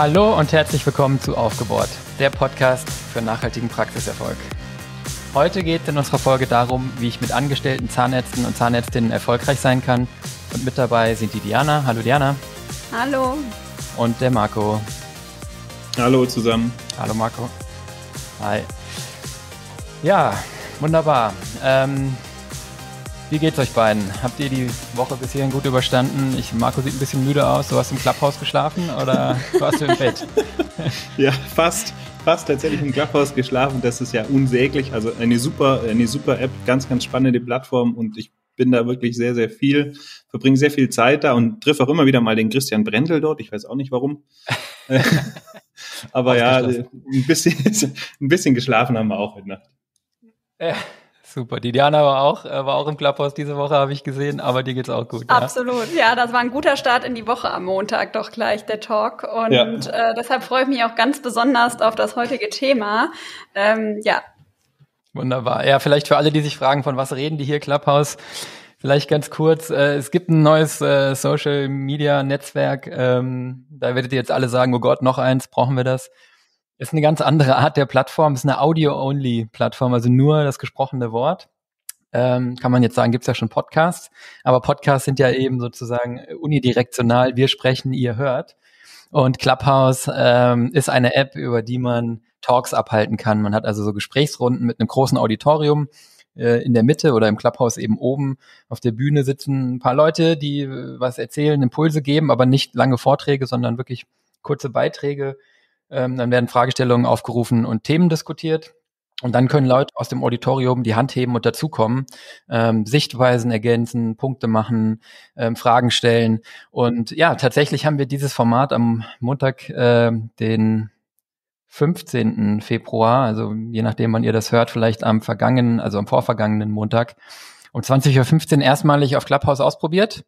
Hallo und herzlich willkommen zu Aufgebohrt, der Podcast für nachhaltigen Praxiserfolg. Heute geht es in unserer Folge darum, wie ich mit angestellten Zahnärzten und Zahnärztinnen erfolgreich sein kann. Und mit dabei sind die Diana. Hallo Diana. Hallo. Und der Marco. Hallo zusammen. Hallo Marco. Hi. Ja, wunderbar. Ähm, wie geht's euch beiden? Habt ihr die Woche bis hierhin gut überstanden? Ich, Marco sieht ein bisschen müde aus. Du hast im Clubhaus geschlafen oder warst du im Bett? ja, fast. Fast tatsächlich im Clubhaus geschlafen. Das ist ja unsäglich. Also eine super, eine super App, ganz, ganz spannende Plattform und ich bin da wirklich sehr, sehr viel, verbringe sehr viel Zeit da und treffe auch immer wieder mal den Christian Brendel dort. Ich weiß auch nicht warum. Aber ja, ein bisschen, ein bisschen geschlafen haben wir auch heute Nacht. Ja. Super. Die Diana war auch, äh, war auch im Clubhouse diese Woche, habe ich gesehen, aber dir geht's auch gut. Ja? Absolut. Ja, das war ein guter Start in die Woche am Montag, doch gleich der Talk. Und ja. äh, deshalb freue ich mich auch ganz besonders auf das heutige Thema. Ähm, ja. Wunderbar. Ja, vielleicht für alle, die sich fragen, von was reden die hier Clubhouse? Vielleicht ganz kurz, äh, es gibt ein neues äh, Social Media Netzwerk. Ähm, da werdet ihr jetzt alle sagen, oh Gott, noch eins, brauchen wir das? Ist eine ganz andere Art der Plattform, ist eine Audio-Only-Plattform, also nur das gesprochene Wort. Ähm, kann man jetzt sagen, gibt's ja schon Podcasts, aber Podcasts sind ja eben sozusagen unidirektional, wir sprechen, ihr hört. Und Clubhouse ähm, ist eine App, über die man Talks abhalten kann. Man hat also so Gesprächsrunden mit einem großen Auditorium äh, in der Mitte oder im Clubhouse eben oben. Auf der Bühne sitzen ein paar Leute, die äh, was erzählen, Impulse geben, aber nicht lange Vorträge, sondern wirklich kurze Beiträge ähm, dann werden Fragestellungen aufgerufen und Themen diskutiert. Und dann können Leute aus dem Auditorium die Hand heben und dazukommen, ähm, Sichtweisen ergänzen, Punkte machen, ähm, Fragen stellen. Und ja, tatsächlich haben wir dieses Format am Montag, äh, den 15. Februar, also je nachdem, wann ihr das hört, vielleicht am vergangenen, also am vorvergangenen Montag, um 20.15 Uhr erstmalig auf Clubhouse ausprobiert.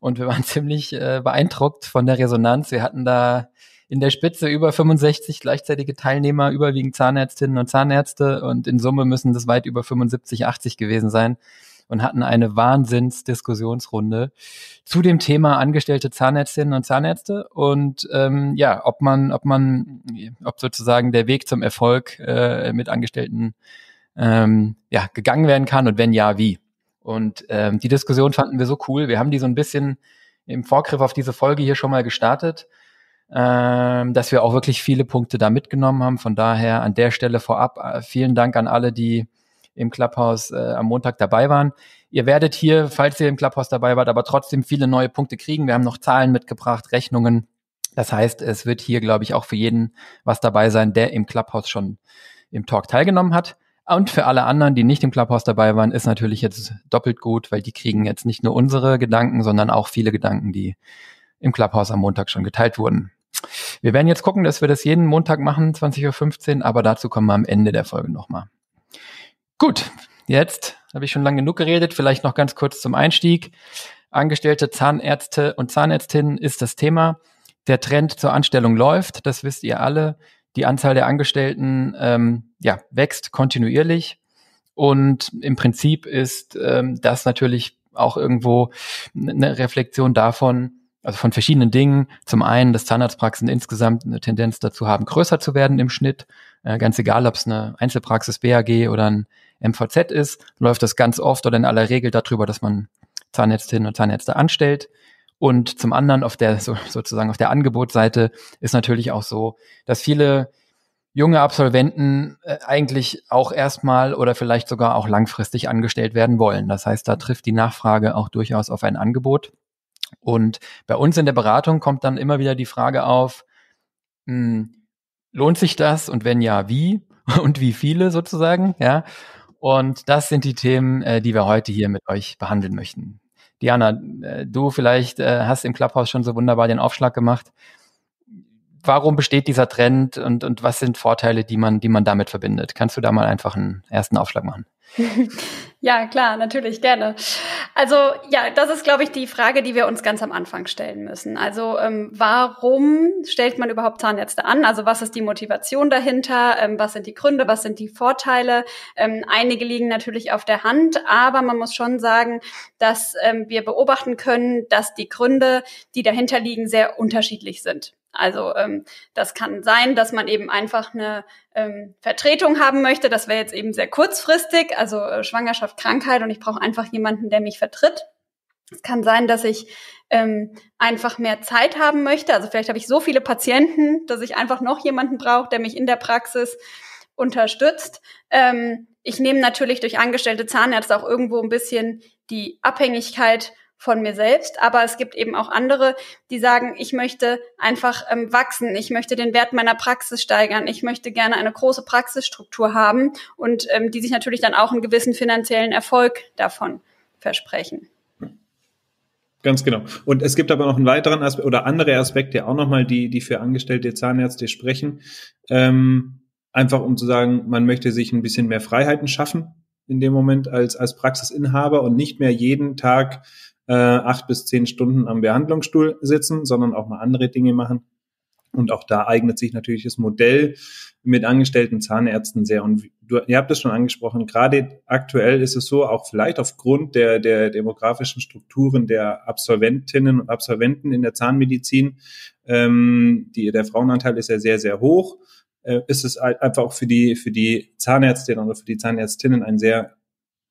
Und wir waren ziemlich äh, beeindruckt von der Resonanz. Wir hatten da in der Spitze über 65 gleichzeitige Teilnehmer, überwiegend Zahnärztinnen und Zahnärzte und in Summe müssen das weit über 75, 80 gewesen sein und hatten eine Wahnsinnsdiskussionsrunde zu dem Thema angestellte Zahnärztinnen und Zahnärzte und ähm, ja, ob man, ob man, ob sozusagen der Weg zum Erfolg äh, mit Angestellten ähm, ja, gegangen werden kann und wenn ja, wie. Und ähm, die Diskussion fanden wir so cool. Wir haben die so ein bisschen im Vorgriff auf diese Folge hier schon mal gestartet ähm, dass wir auch wirklich viele Punkte da mitgenommen haben. Von daher an der Stelle vorab äh, vielen Dank an alle, die im Clubhouse äh, am Montag dabei waren. Ihr werdet hier, falls ihr im Clubhouse dabei wart, aber trotzdem viele neue Punkte kriegen. Wir haben noch Zahlen mitgebracht, Rechnungen. Das heißt, es wird hier, glaube ich, auch für jeden was dabei sein, der im Clubhouse schon im Talk teilgenommen hat. Und für alle anderen, die nicht im Clubhouse dabei waren, ist natürlich jetzt doppelt gut, weil die kriegen jetzt nicht nur unsere Gedanken, sondern auch viele Gedanken, die im Clubhouse am Montag schon geteilt wurden. Wir werden jetzt gucken, dass wir das jeden Montag machen, 20.15 Uhr, aber dazu kommen wir am Ende der Folge nochmal. Gut, jetzt habe ich schon lange genug geredet, vielleicht noch ganz kurz zum Einstieg. Angestellte Zahnärzte und Zahnärztinnen ist das Thema. Der Trend zur Anstellung läuft, das wisst ihr alle. Die Anzahl der Angestellten ähm, ja, wächst kontinuierlich. Und im Prinzip ist ähm, das natürlich auch irgendwo eine Reflexion davon, also von verschiedenen Dingen. Zum einen, dass Zahnarztpraxen insgesamt eine Tendenz dazu haben, größer zu werden im Schnitt. Äh, ganz egal, ob es eine Einzelpraxis BAG oder ein MVZ ist, läuft das ganz oft oder in aller Regel darüber, dass man Zahnärztinnen und Zahnärzte anstellt. Und zum anderen auf der so, sozusagen auf der Angebotsseite ist natürlich auch so, dass viele junge Absolventen äh, eigentlich auch erstmal oder vielleicht sogar auch langfristig angestellt werden wollen. Das heißt, da trifft die Nachfrage auch durchaus auf ein Angebot. Und bei uns in der Beratung kommt dann immer wieder die Frage auf, mh, hm, lohnt sich das und wenn ja, wie und wie viele sozusagen, ja. Und das sind die Themen, äh, die wir heute hier mit euch behandeln möchten. Diana, äh, du vielleicht äh, hast im Clubhouse schon so wunderbar den Aufschlag gemacht. warum besteht dieser Trend und, und was sind Vorteile, die man, die man damit verbindet? Kannst du da mal einfach einen ersten Aufschlag machen? Ja, klar, natürlich, gerne. Also ja, das ist, glaube ich, die Frage, die wir uns ganz am Anfang stellen müssen. Also ähm, warum stellt man überhaupt Zahnärzte an? Also was ist die Motivation dahinter? Ähm, was sind die Gründe? Was sind die Vorteile? Ähm, einige liegen natürlich auf der Hand, aber man muss schon sagen, dass ähm, wir beobachten können, dass die Gründe, die dahinter liegen, sehr unterschiedlich sind. Also ähm, das kann sein, dass man eben einfach eine ähm, Vertretung haben möchte. Das wäre jetzt eben sehr kurzfristig, also äh, Schwangerschaft, Krankheit und ich brauche einfach jemanden, der mich vertritt. Es kann sein, dass ich ähm, einfach mehr Zeit haben möchte. Also vielleicht habe ich so viele Patienten, dass ich einfach noch jemanden brauche, der mich in der Praxis unterstützt. Ähm, ich nehme natürlich durch angestellte Zahnärzte auch irgendwo ein bisschen die Abhängigkeit von mir selbst, aber es gibt eben auch andere, die sagen, ich möchte einfach ähm, wachsen, ich möchte den Wert meiner Praxis steigern, ich möchte gerne eine große Praxisstruktur haben und ähm, die sich natürlich dann auch einen gewissen finanziellen Erfolg davon versprechen. Ganz genau. Und es gibt aber noch einen weiteren Aspekt oder andere Aspekte auch nochmal, die, die für angestellte Zahnärzte sprechen. Ähm, einfach um zu sagen, man möchte sich ein bisschen mehr Freiheiten schaffen in dem Moment als, als Praxisinhaber und nicht mehr jeden Tag äh, acht bis zehn Stunden am Behandlungsstuhl sitzen, sondern auch mal andere Dinge machen. Und auch da eignet sich natürlich das Modell mit angestellten Zahnärzten sehr. Und du, ihr habt es schon angesprochen, gerade aktuell ist es so, auch vielleicht aufgrund der, der demografischen Strukturen der Absolventinnen und Absolventen in der Zahnmedizin, ähm, die, der Frauenanteil ist ja sehr, sehr hoch, äh, ist es einfach auch für die, für die Zahnärztinnen oder für die Zahnärztinnen ein sehr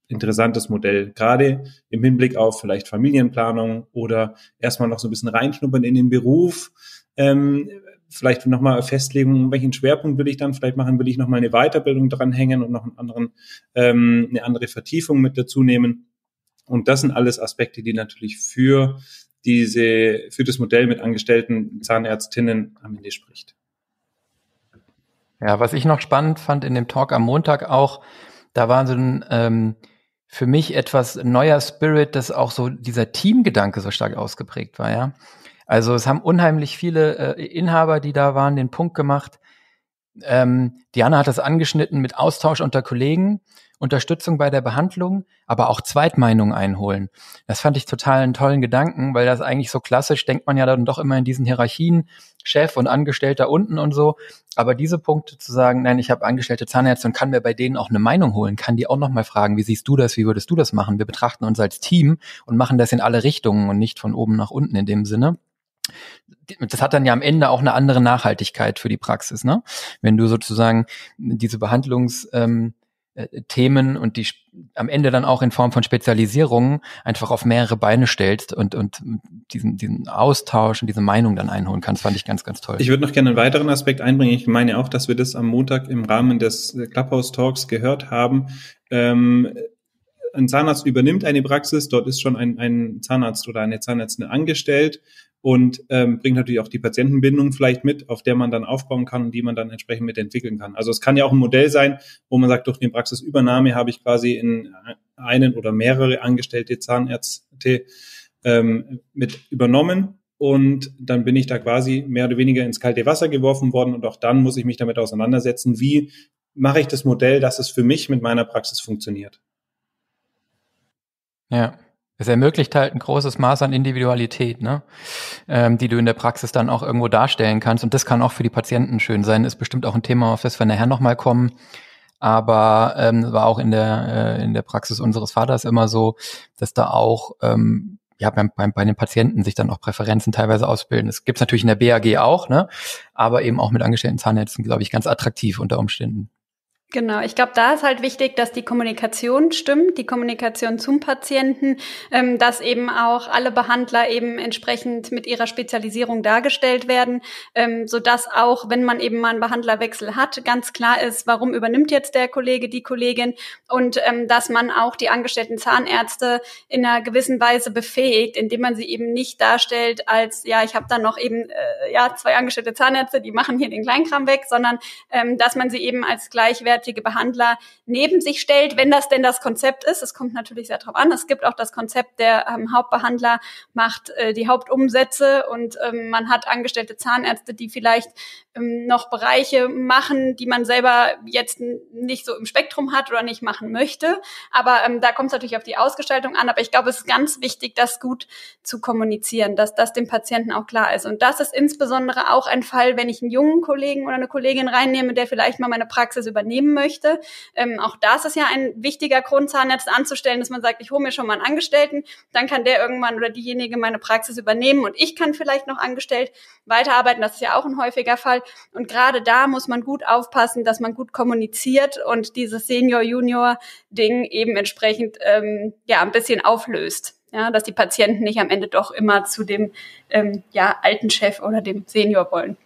interessantes Modell, gerade im Hinblick auf vielleicht Familienplanung oder erstmal noch so ein bisschen reinschnuppern in den Beruf. Ähm, vielleicht nochmal Festlegung, welchen Schwerpunkt will ich dann vielleicht machen, will ich nochmal eine Weiterbildung dranhängen und noch einen anderen, ähm, eine andere Vertiefung mit dazu nehmen. Und das sind alles Aspekte, die natürlich für diese, für das Modell mit angestellten Zahnärztinnen am Ende spricht. Ja, was ich noch spannend fand in dem Talk am Montag auch, da war so ein ähm, für mich etwas neuer Spirit, dass auch so dieser Teamgedanke so stark ausgeprägt war, ja. Also es haben unheimlich viele äh, Inhaber, die da waren, den Punkt gemacht. Ähm, Diana hat das angeschnitten mit Austausch unter Kollegen Unterstützung bei der Behandlung, aber auch Zweitmeinungen einholen. Das fand ich total einen tollen Gedanken, weil das eigentlich so klassisch denkt man ja dann doch immer in diesen Hierarchien, Chef und Angestellter unten und so. Aber diese Punkte zu sagen, nein, ich habe angestellte Zahnärzte und kann mir bei denen auch eine Meinung holen, kann die auch nochmal fragen, wie siehst du das, wie würdest du das machen? Wir betrachten uns als Team und machen das in alle Richtungen und nicht von oben nach unten in dem Sinne das hat dann ja am Ende auch eine andere Nachhaltigkeit für die Praxis, ne? Wenn du sozusagen diese Behandlungs ähm, äh, Themen und die am Ende dann auch in Form von Spezialisierungen einfach auf mehrere Beine stellst und, und diesen, diesen Austausch und diese Meinung dann einholen kannst, fand ich ganz, ganz toll. Ich würde noch gerne einen weiteren Aspekt einbringen. Ich meine auch, dass wir das am Montag im Rahmen des Clubhouse Talks gehört haben. Ähm, ein Zahnarzt übernimmt eine Praxis, dort ist schon ein, ein Zahnarzt oder eine Zahnärztin angestellt und ähm, bringt natürlich auch die Patientenbindung vielleicht mit, auf der man dann aufbauen kann und die man dann entsprechend mitentwickeln kann. Also es kann ja auch ein Modell sein, wo man sagt, durch die Praxisübernahme habe ich quasi in einen oder mehrere angestellte Zahnärzte ähm, mit übernommen und dann bin ich da quasi mehr oder weniger ins kalte Wasser geworfen worden und auch dann muss ich mich damit auseinandersetzen, wie mache ich das Modell, dass es für mich mit meiner Praxis funktioniert. Ja. Es ermöglicht halt ein großes Maß an Individualität, ne? ähm, die du in der Praxis dann auch irgendwo darstellen kannst. Und das kann auch für die Patienten schön sein. Ist bestimmt auch ein Thema, auf das wir nachher nochmal kommen. Aber ähm, war auch in der, äh, in der Praxis unseres Vaters immer so, dass da auch ähm, ja, beim, beim, bei den Patienten sich dann auch Präferenzen teilweise ausbilden. Das gibt's natürlich in der BAG auch, ne? aber eben auch mit angestellten Zahnärzten, glaube ich, ganz attraktiv unter Umständen. Genau, ich glaube, da ist halt wichtig, dass die Kommunikation stimmt, die Kommunikation zum Patienten, ähm, dass eben auch alle Behandler eben entsprechend mit ihrer Spezialisierung dargestellt werden, ähm, so dass auch, wenn man eben mal einen Behandlerwechsel hat, ganz klar ist, warum übernimmt jetzt der Kollege die Kollegin und ähm, dass man auch die angestellten Zahnärzte in einer gewissen Weise befähigt, indem man sie eben nicht darstellt als, ja, ich habe dann noch eben äh, ja zwei angestellte Zahnärzte, die machen hier den Kleinkram weg, sondern ähm, dass man sie eben als gleichwertig vollwertige Behandler neben sich stellt, wenn das denn das Konzept ist. Es kommt natürlich sehr drauf an. Es gibt auch das Konzept, der ähm, Hauptbehandler macht äh, die Hauptumsätze und ähm, man hat angestellte Zahnärzte, die vielleicht noch Bereiche machen, die man selber jetzt nicht so im Spektrum hat oder nicht machen möchte. Aber ähm, da kommt es natürlich auf die Ausgestaltung an. Aber ich glaube, es ist ganz wichtig, das gut zu kommunizieren, dass das dem Patienten auch klar ist. Und das ist insbesondere auch ein Fall, wenn ich einen jungen Kollegen oder eine Kollegin reinnehme, der vielleicht mal meine Praxis übernehmen möchte. Ähm, auch das ist ja ein wichtiger Grund, Zahnärzte anzustellen, dass man sagt, ich hole mir schon mal einen Angestellten, dann kann der irgendwann oder diejenige meine Praxis übernehmen und ich kann vielleicht noch angestellt weiterarbeiten. Das ist ja auch ein häufiger Fall. Und gerade da muss man gut aufpassen, dass man gut kommuniziert und dieses Senior-Junior-Ding eben entsprechend ähm, ja ein bisschen auflöst. Ja, dass die Patienten nicht am Ende doch immer zu dem ähm, ja, alten Chef oder dem Senior wollen.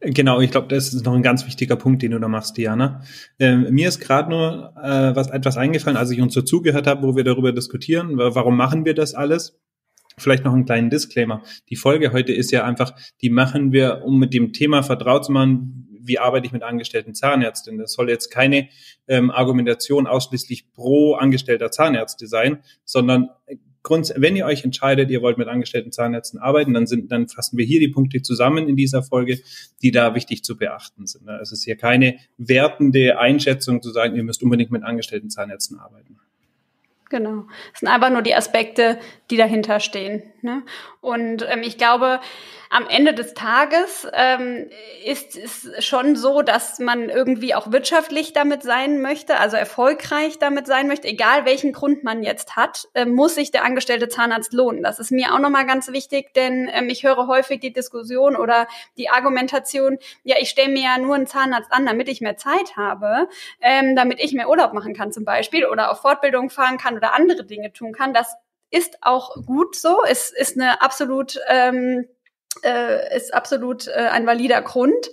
Genau, ich glaube, das ist noch ein ganz wichtiger Punkt, den du da machst, Diana. Ähm, mir ist gerade nur äh, was etwas eingefallen, als ich uns so zugehört habe, wo wir darüber diskutieren, warum machen wir das alles? Vielleicht noch einen kleinen Disclaimer. Die Folge heute ist ja einfach, die machen wir, um mit dem Thema vertraut zu machen, wie arbeite ich mit angestellten Zahnärzten. Das soll jetzt keine ähm, Argumentation ausschließlich pro angestellter Zahnärzte sein, sondern Grund, wenn ihr euch entscheidet, ihr wollt mit angestellten Zahnärzten arbeiten, dann sind, dann fassen wir hier die Punkte zusammen in dieser Folge, die da wichtig zu beachten sind. Es ist hier keine wertende Einschätzung zu sagen, ihr müsst unbedingt mit angestellten Zahnärzten arbeiten. Genau. Es sind einfach nur die Aspekte, die dahinter stehen. Ne? Und ähm, ich glaube, am Ende des Tages ähm, ist es schon so, dass man irgendwie auch wirtschaftlich damit sein möchte, also erfolgreich damit sein möchte, egal welchen Grund man jetzt hat, äh, muss sich der angestellte Zahnarzt lohnen. Das ist mir auch nochmal ganz wichtig, denn ähm, ich höre häufig die Diskussion oder die Argumentation, ja, ich stelle mir ja nur einen Zahnarzt an, damit ich mehr Zeit habe, ähm, damit ich mehr Urlaub machen kann zum Beispiel oder auf Fortbildung fahren kann oder andere Dinge tun kann. Das ist auch gut so. Es ist eine absolut ähm, äh, ist absolut äh, ein valider Grund.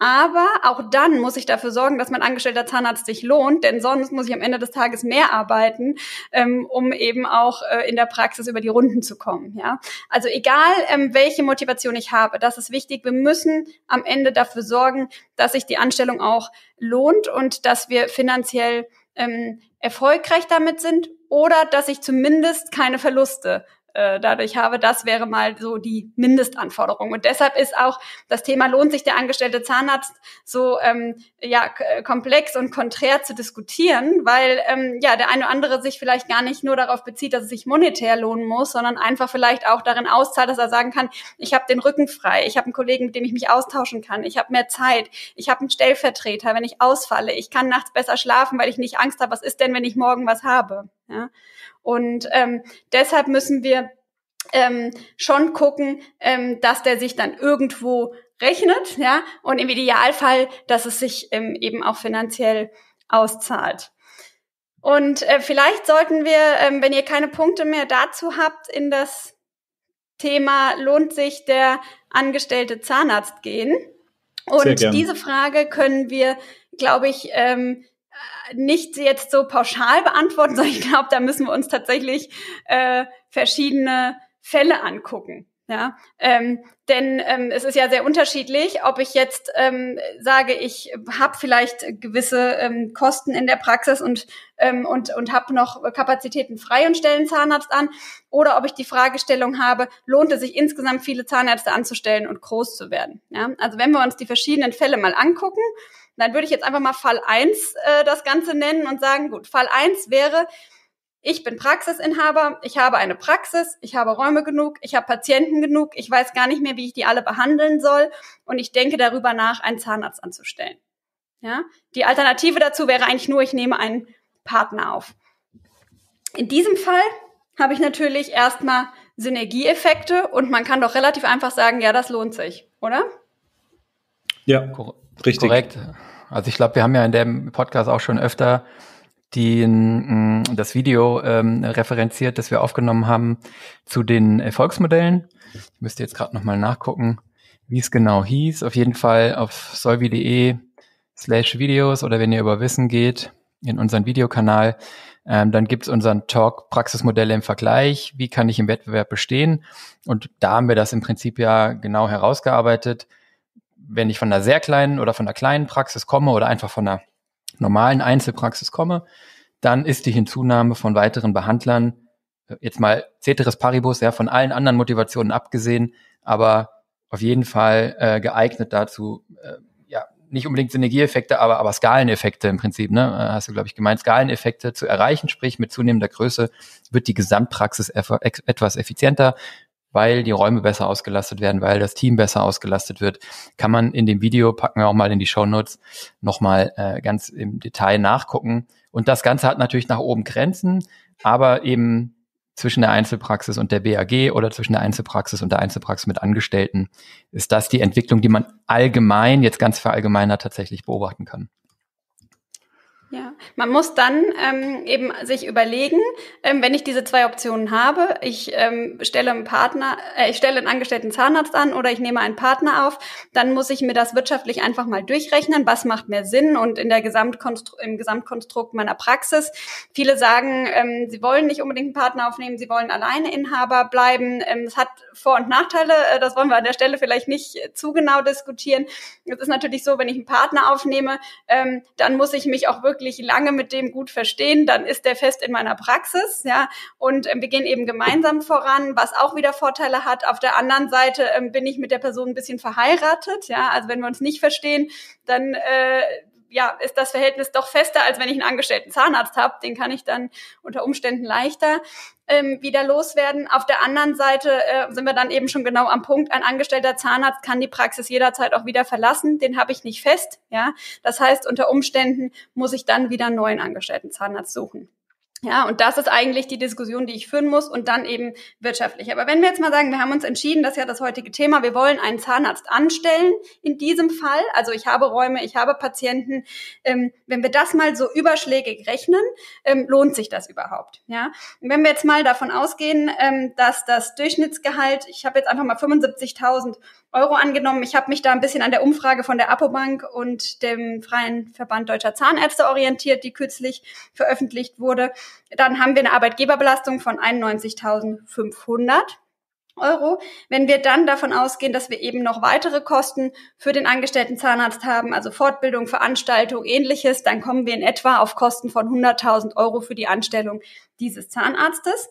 Aber auch dann muss ich dafür sorgen, dass mein angestellter Zahnarzt sich lohnt, denn sonst muss ich am Ende des Tages mehr arbeiten, ähm, um eben auch äh, in der Praxis über die Runden zu kommen. Ja, also egal ähm, welche Motivation ich habe, das ist wichtig. Wir müssen am Ende dafür sorgen, dass sich die Anstellung auch lohnt und dass wir finanziell ähm, erfolgreich damit sind oder dass ich zumindest keine Verluste äh, dadurch habe. Das wäre mal so die Mindestanforderung. Und deshalb ist auch das Thema lohnt sich der angestellte Zahnarzt so ähm, ja komplex und konträr zu diskutieren, weil ähm, ja der eine oder andere sich vielleicht gar nicht nur darauf bezieht, dass es sich monetär lohnen muss, sondern einfach vielleicht auch darin auszahlt, dass er sagen kann, ich habe den Rücken frei, ich habe einen Kollegen, mit dem ich mich austauschen kann, ich habe mehr Zeit, ich habe einen Stellvertreter, wenn ich ausfalle, ich kann nachts besser schlafen, weil ich nicht Angst habe, was ist denn, wenn ich morgen was habe. Ja? Und ähm, deshalb müssen wir ähm, schon gucken, ähm, dass der sich dann irgendwo rechnet, ja, und im Idealfall, dass es sich ähm, eben auch finanziell auszahlt. Und äh, vielleicht sollten wir, ähm, wenn ihr keine Punkte mehr dazu habt, in das Thema lohnt sich der angestellte Zahnarzt gehen. Und diese Frage können wir, glaube ich, ähm, nicht jetzt so pauschal beantworten, sondern ich glaube, da müssen wir uns tatsächlich äh, verschiedene Fälle angucken. Ja, ähm, denn ähm, es ist ja sehr unterschiedlich, ob ich jetzt ähm, sage, ich habe vielleicht gewisse ähm, Kosten in der Praxis und ähm, und und habe noch Kapazitäten frei und stelle einen Zahnarzt an, oder ob ich die Fragestellung habe, lohnt es sich insgesamt viele Zahnärzte anzustellen und groß zu werden. Ja, also wenn wir uns die verschiedenen Fälle mal angucken, dann würde ich jetzt einfach mal Fall eins äh, das Ganze nennen und sagen, gut, Fall eins wäre, ich bin Praxisinhaber, ich habe eine Praxis, ich habe Räume genug, ich habe Patienten genug, ich weiß gar nicht mehr, wie ich die alle behandeln soll und ich denke darüber nach, einen Zahnarzt anzustellen. Ja? Die Alternative dazu wäre eigentlich nur, ich nehme einen Partner auf. In diesem Fall habe ich natürlich erstmal Synergieeffekte und man kann doch relativ einfach sagen, ja, das lohnt sich, oder? Ja, richtig. Korrekt. Also ich glaube, wir haben ja in dem Podcast auch schon öfter den, mm, das Video ähm, referenziert, das wir aufgenommen haben zu den Erfolgsmodellen. Ich müsste jetzt gerade nochmal nachgucken, wie es genau hieß. Auf jeden Fall auf solvi.de slash Videos oder wenn ihr über Wissen geht in unseren Videokanal, ähm, dann gibt's unseren Talk Praxismodelle im Vergleich. Wie kann ich im Wettbewerb bestehen? Und da haben wir das im Prinzip ja genau herausgearbeitet. Wenn ich von einer sehr kleinen oder von einer kleinen Praxis komme oder einfach von einer normalen Einzelpraxis komme, dann ist die Hinzunahme von weiteren Behandlern äh, jetzt mal Ceteris Paribus, ja, von allen anderen Motivationen abgesehen, aber auf jeden Fall äh, geeignet dazu, äh, ja, nicht unbedingt Synergieeffekte, aber, aber Skaleneffekte im Prinzip, ne, äh, hast du, glaube ich, gemeint, Skaleneffekte zu erreichen, sprich mit zunehmender Größe wird die Gesamtpraxis etwas effizienter, weil die Räume besser ausgelastet werden, weil das Team besser ausgelastet wird, kann man in dem Video, packen wir auch mal in die Show Notes, nochmal äh, ganz im Detail nachgucken. Und das Ganze hat natürlich nach oben Grenzen, aber eben zwischen der Einzelpraxis und der BAG oder zwischen der Einzelpraxis und der Einzelpraxis mit Angestellten ist das die Entwicklung, die man allgemein, jetzt ganz verallgemeiner tatsächlich beobachten kann. Ja, man muss dann ähm, eben sich überlegen, ähm, wenn ich diese zwei Optionen habe, ich ähm, stelle einen Partner, äh, ich stelle einen angestellten Zahnarzt an oder ich nehme einen Partner auf, dann muss ich mir das wirtschaftlich einfach mal durchrechnen, was macht mehr Sinn und in der Gesamtkonstru im Gesamtkonstrukt meiner Praxis. Viele sagen, ähm, sie wollen nicht unbedingt einen Partner aufnehmen, sie wollen alleine Inhaber bleiben. Ähm, es hat Vor- und Nachteile, äh, das wollen wir an der Stelle vielleicht nicht zu genau diskutieren. Es ist natürlich so, wenn ich einen Partner aufnehme, ähm, dann muss ich mich auch wirklich wirklich lange mit dem gut verstehen, dann ist der fest in meiner Praxis, ja, und äh, wir gehen eben gemeinsam voran, was auch wieder Vorteile hat. Auf der anderen Seite ähm, bin ich mit der Person ein bisschen verheiratet, ja, also wenn wir uns nicht verstehen, dann äh, ja, ist das Verhältnis doch fester, als wenn ich einen angestellten Zahnarzt habe. Den kann ich dann unter Umständen leichter ähm, wieder loswerden. Auf der anderen Seite äh, sind wir dann eben schon genau am Punkt. Ein angestellter Zahnarzt kann die Praxis jederzeit auch wieder verlassen. Den habe ich nicht fest. Ja, das heißt, unter Umständen muss ich dann wieder einen neuen angestellten Zahnarzt suchen. Ja, und das ist eigentlich die Diskussion, die ich führen muss und dann eben wirtschaftlich. Aber wenn wir jetzt mal sagen, wir haben uns entschieden, das ist ja das heutige Thema, wir wollen einen Zahnarzt anstellen in diesem Fall. Also ich habe Räume, ich habe Patienten. Ähm, wenn wir das mal so überschlägig rechnen, ähm, lohnt sich das überhaupt? Ja, und wenn wir jetzt mal davon ausgehen, ähm, dass das Durchschnittsgehalt, ich habe jetzt einfach mal 75.000 Euro angenommen. Ich habe mich da ein bisschen an der Umfrage von der Apobank und dem Freien Verband Deutscher Zahnärzte orientiert, die kürzlich veröffentlicht wurde. Dann haben wir eine Arbeitgeberbelastung von 91.500. Euro. Wenn wir dann davon ausgehen, dass wir eben noch weitere Kosten für den angestellten Zahnarzt haben, also Fortbildung, Veranstaltung, ähnliches, dann kommen wir in etwa auf Kosten von 100.000 Euro für die Anstellung dieses Zahnarztes.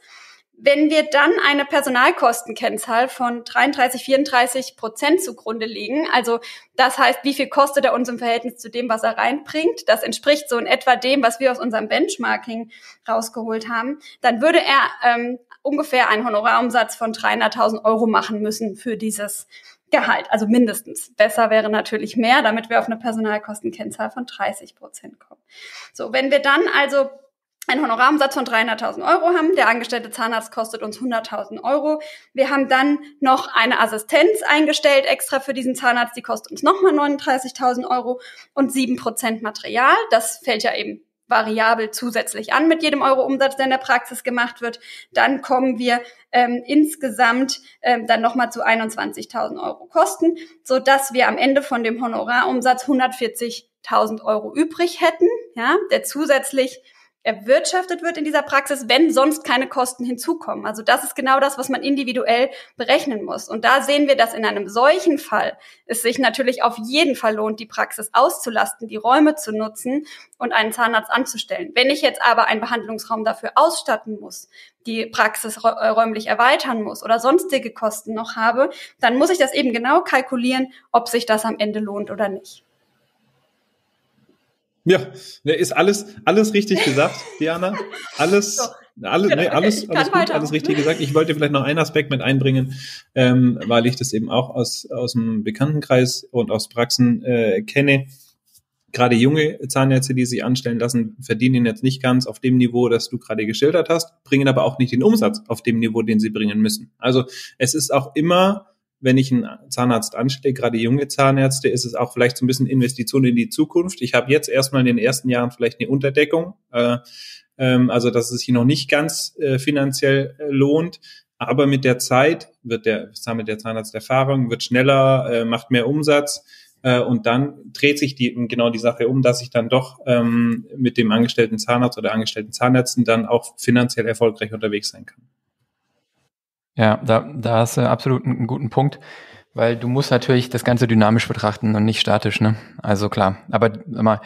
Wenn wir dann eine Personalkostenkennzahl von 33, 34 Prozent zugrunde legen, also das heißt, wie viel kostet er uns im Verhältnis zu dem, was er reinbringt, das entspricht so in etwa dem, was wir aus unserem Benchmarking rausgeholt haben, dann würde er ähm, ungefähr einen Honorarumsatz von 300.000 Euro machen müssen für dieses Gehalt, also mindestens. Besser wäre natürlich mehr, damit wir auf eine Personalkostenkennzahl von 30 Prozent kommen. So, wenn wir dann also einen Honorarumsatz von 300.000 Euro haben. Der angestellte Zahnarzt kostet uns 100.000 Euro. Wir haben dann noch eine Assistenz eingestellt, extra für diesen Zahnarzt. Die kostet uns nochmal 39.000 Euro und 7% Material. Das fällt ja eben variabel zusätzlich an mit jedem Euro Umsatz, der in der Praxis gemacht wird. Dann kommen wir ähm, insgesamt ähm, dann nochmal zu 21.000 Euro Kosten, so dass wir am Ende von dem Honorarumsatz 140.000 Euro übrig hätten, ja, der zusätzlich erwirtschaftet wird in dieser Praxis, wenn sonst keine Kosten hinzukommen. Also das ist genau das, was man individuell berechnen muss. Und da sehen wir, dass in einem solchen Fall es sich natürlich auf jeden Fall lohnt, die Praxis auszulasten, die Räume zu nutzen und einen Zahnarzt anzustellen. Wenn ich jetzt aber einen Behandlungsraum dafür ausstatten muss, die Praxis äh, räumlich erweitern muss oder sonstige Kosten noch habe, dann muss ich das eben genau kalkulieren, ob sich das am Ende lohnt oder nicht. Ja, ne, ist alles, alles richtig gesagt, Diana. Alles, so. alles, genau, nee, alles, okay, alles gut, alles richtig gesagt. Ich wollte vielleicht noch einen Aspekt mit einbringen, ähm, weil ich das eben auch aus, aus dem Bekanntenkreis und aus Praxen äh, kenne. Gerade junge Zahnärzte, die sich anstellen lassen, verdienen jetzt nicht ganz auf dem Niveau, das du gerade geschildert hast, bringen aber auch nicht den Umsatz auf dem Niveau, den sie bringen müssen. Also es ist auch immer wenn ich einen Zahnarzt anstelle, gerade junge Zahnärzte, ist es auch vielleicht so ein bisschen Investition in die Zukunft. Ich habe jetzt erstmal in den ersten Jahren vielleicht eine Unterdeckung, äh, ähm, also dass es sich noch nicht ganz äh, finanziell äh, lohnt. Aber mit der Zeit wird der, mit der Zahnarzterfahrung, wird schneller, äh, macht mehr Umsatz. Äh, und dann dreht sich die, genau die Sache um, dass ich dann doch ähm, mit dem angestellten Zahnarzt oder angestellten Zahnärzten dann auch finanziell erfolgreich unterwegs sein kann. Ja, da, da hast du absolut einen guten Punkt, weil du musst natürlich das Ganze dynamisch betrachten und nicht statisch, ne? Also klar. Aber mal,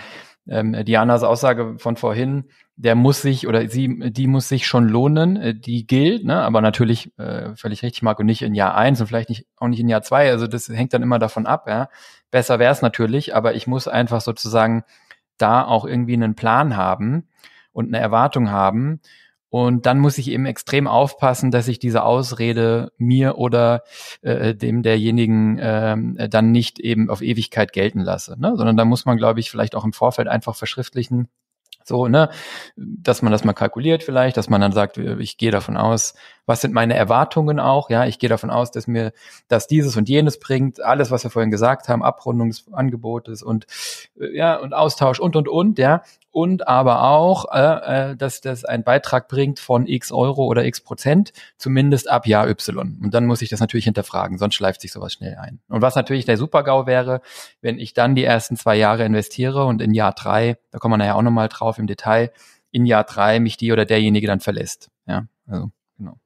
ähm, Dianas Aussage von vorhin, der muss sich oder sie, die muss sich schon lohnen, äh, die gilt, ne? aber natürlich äh, völlig richtig, Marco, nicht in Jahr eins und vielleicht nicht auch nicht in Jahr zwei. Also das hängt dann immer davon ab. Ja? Besser wäre es natürlich, aber ich muss einfach sozusagen da auch irgendwie einen Plan haben und eine Erwartung haben. Und dann muss ich eben extrem aufpassen, dass ich diese Ausrede mir oder äh, dem derjenigen äh, dann nicht eben auf Ewigkeit gelten lasse, ne? sondern da muss man, glaube ich, vielleicht auch im Vorfeld einfach verschriftlichen, so, ne, dass man das mal kalkuliert vielleicht, dass man dann sagt, ich gehe davon aus, was sind meine Erwartungen auch, ja, ich gehe davon aus, dass mir das dieses und jenes bringt, alles, was wir vorhin gesagt haben, Abrundung des Angebotes und äh, ja, und Austausch und und und, ja, und aber auch, äh, äh, dass das einen Beitrag bringt von x Euro oder x Prozent, zumindest ab Jahr Y. Und dann muss ich das natürlich hinterfragen, sonst schleift sich sowas schnell ein. Und was natürlich der Super-GAU wäre, wenn ich dann die ersten zwei Jahre investiere und in Jahr drei, da kommen wir nachher auch nochmal drauf im Detail, in Jahr drei mich die oder derjenige dann verlässt. Ja, also genau.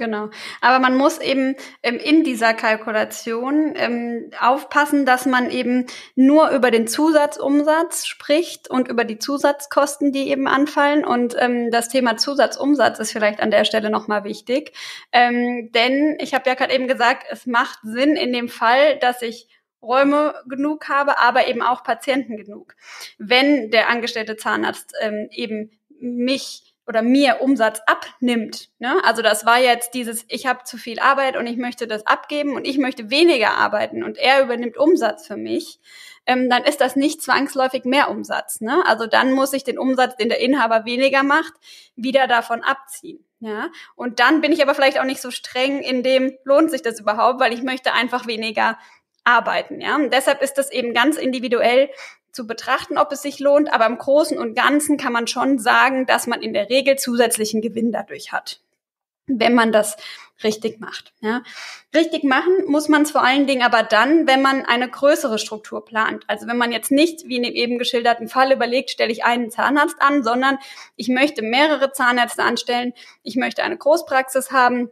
Genau. Aber man muss eben ähm, in dieser Kalkulation ähm, aufpassen, dass man eben nur über den Zusatzumsatz spricht und über die Zusatzkosten, die eben anfallen. Und ähm, das Thema Zusatzumsatz ist vielleicht an der Stelle nochmal wichtig. Ähm, denn ich habe ja gerade eben gesagt, es macht Sinn in dem Fall, dass ich Räume genug habe, aber eben auch Patienten genug. Wenn der angestellte Zahnarzt ähm, eben mich oder mir Umsatz abnimmt. Ne? Also das war jetzt dieses, ich habe zu viel Arbeit und ich möchte das abgeben und ich möchte weniger arbeiten und er übernimmt Umsatz für mich, ähm, dann ist das nicht zwangsläufig mehr Umsatz. Ne? Also dann muss ich den Umsatz, den der Inhaber weniger macht, wieder davon abziehen. Ja, und dann bin ich aber vielleicht auch nicht so streng in dem, lohnt sich das überhaupt, weil ich möchte einfach weniger arbeiten. Ja, und deshalb ist das eben ganz individuell zu betrachten, ob es sich lohnt. Aber im Großen und Ganzen kann man schon sagen, dass man in der Regel zusätzlichen Gewinn dadurch hat, wenn man das richtig macht. Ja. Richtig machen muss man es vor allen Dingen aber dann, wenn man eine größere Struktur plant. Also wenn man jetzt nicht, wie in dem eben geschilderten Fall, überlegt, stelle ich einen Zahnarzt an, sondern ich möchte mehrere Zahnärzte anstellen, ich möchte eine Großpraxis haben,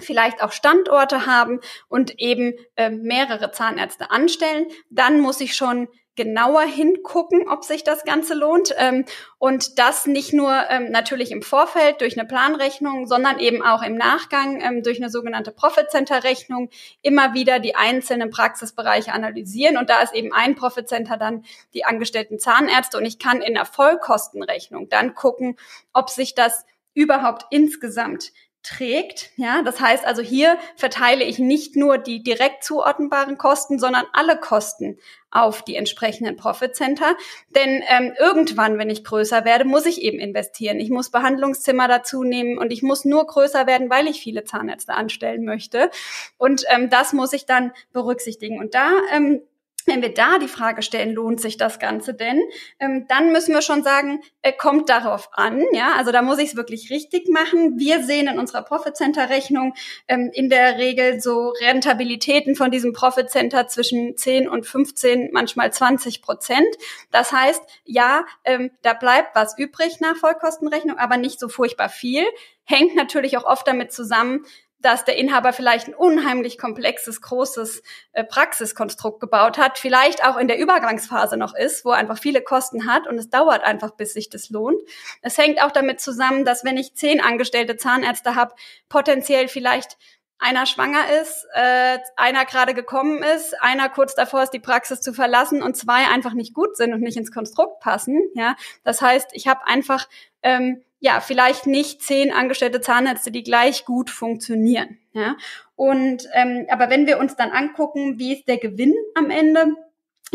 vielleicht auch Standorte haben und eben äh, mehrere Zahnärzte anstellen, dann muss ich schon genauer hingucken, ob sich das Ganze lohnt. Ähm, und das nicht nur ähm, natürlich im Vorfeld durch eine Planrechnung, sondern eben auch im Nachgang ähm, durch eine sogenannte Profit Center Rechnung immer wieder die einzelnen Praxisbereiche analysieren. Und da ist eben ein Profit Center dann die angestellten Zahnärzte. Und ich kann in der Vollkostenrechnung dann gucken, ob sich das überhaupt insgesamt trägt. Ja, das heißt also hier verteile ich nicht nur die direkt zuordnenbaren Kosten, sondern alle Kosten auf die entsprechenden Profit Center. Denn ähm, irgendwann, wenn ich größer werde, muss ich eben investieren. Ich muss Behandlungszimmer dazu nehmen und ich muss nur größer werden, weil ich viele Zahnärzte anstellen möchte. Und ähm, das muss ich dann berücksichtigen. Und da ähm, wenn wir da die Frage stellen, lohnt sich das Ganze denn, ähm, dann müssen wir schon sagen, äh, kommt darauf an. Ja, also da muss ich es wirklich richtig machen. Wir sehen in unserer Profit Center Rechnung ähm, in der Regel so Rentabilitäten von diesem Profit Center zwischen 10 und 15, manchmal 20 Prozent. Das heißt, ja, ähm, da bleibt was übrig nach Vollkostenrechnung, aber nicht so furchtbar viel. Hängt natürlich auch oft damit zusammen, dass der Inhaber vielleicht ein unheimlich komplexes, großes äh, Praxiskonstrukt gebaut hat, vielleicht auch in der Übergangsphase noch ist, wo er einfach viele Kosten hat und es dauert einfach, bis sich das lohnt. Es hängt auch damit zusammen, dass wenn ich zehn angestellte Zahnärzte habe, potenziell vielleicht einer schwanger ist, äh, einer gerade gekommen ist, einer kurz davor ist, die Praxis zu verlassen und zwei einfach nicht gut sind und nicht ins Konstrukt passen. Ja, das heißt, ich habe einfach ähm, ja, vielleicht nicht zehn angestellte Zahnärzte, die gleich gut funktionieren. Ja? Und ähm, aber wenn wir uns dann angucken, wie ist der Gewinn am Ende,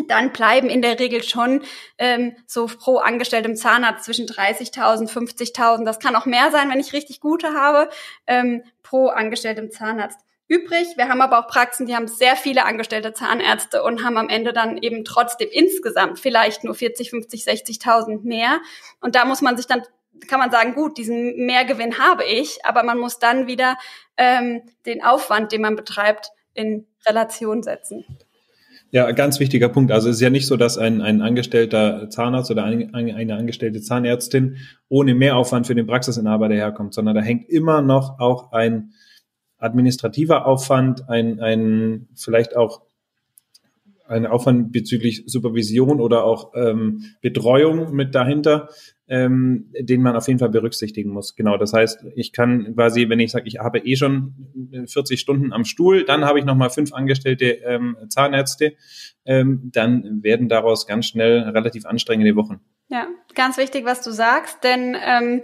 dann bleiben in der Regel schon ähm, so pro angestelltem Zahnarzt zwischen 30.000, 50.000. Das kann auch mehr sein, wenn ich richtig gute habe, ähm, pro angestelltem Zahnarzt übrig. Wir haben aber auch Praxen, die haben sehr viele angestellte Zahnärzte und haben am Ende dann eben trotzdem insgesamt vielleicht nur 40, 50, 60.000 mehr. Und da muss man sich dann kann man sagen, gut, diesen Mehrgewinn habe ich, aber man muss dann wieder ähm, den Aufwand, den man betreibt, in Relation setzen. Ja, ganz wichtiger Punkt. Also es ist ja nicht so, dass ein, ein angestellter Zahnarzt oder ein, eine angestellte Zahnärztin ohne Mehraufwand für den Praxisinhaber daherkommt, sondern da hängt immer noch auch ein administrativer Aufwand, ein, ein vielleicht auch ein Aufwand bezüglich Supervision oder auch ähm, Betreuung mit dahinter, ähm, den man auf jeden Fall berücksichtigen muss. Genau, das heißt, ich kann quasi, wenn ich sage, ich habe eh schon 40 Stunden am Stuhl, dann habe ich nochmal fünf angestellte ähm, Zahnärzte, ähm, dann werden daraus ganz schnell relativ anstrengende Wochen. Ja, ganz wichtig, was du sagst, denn ähm,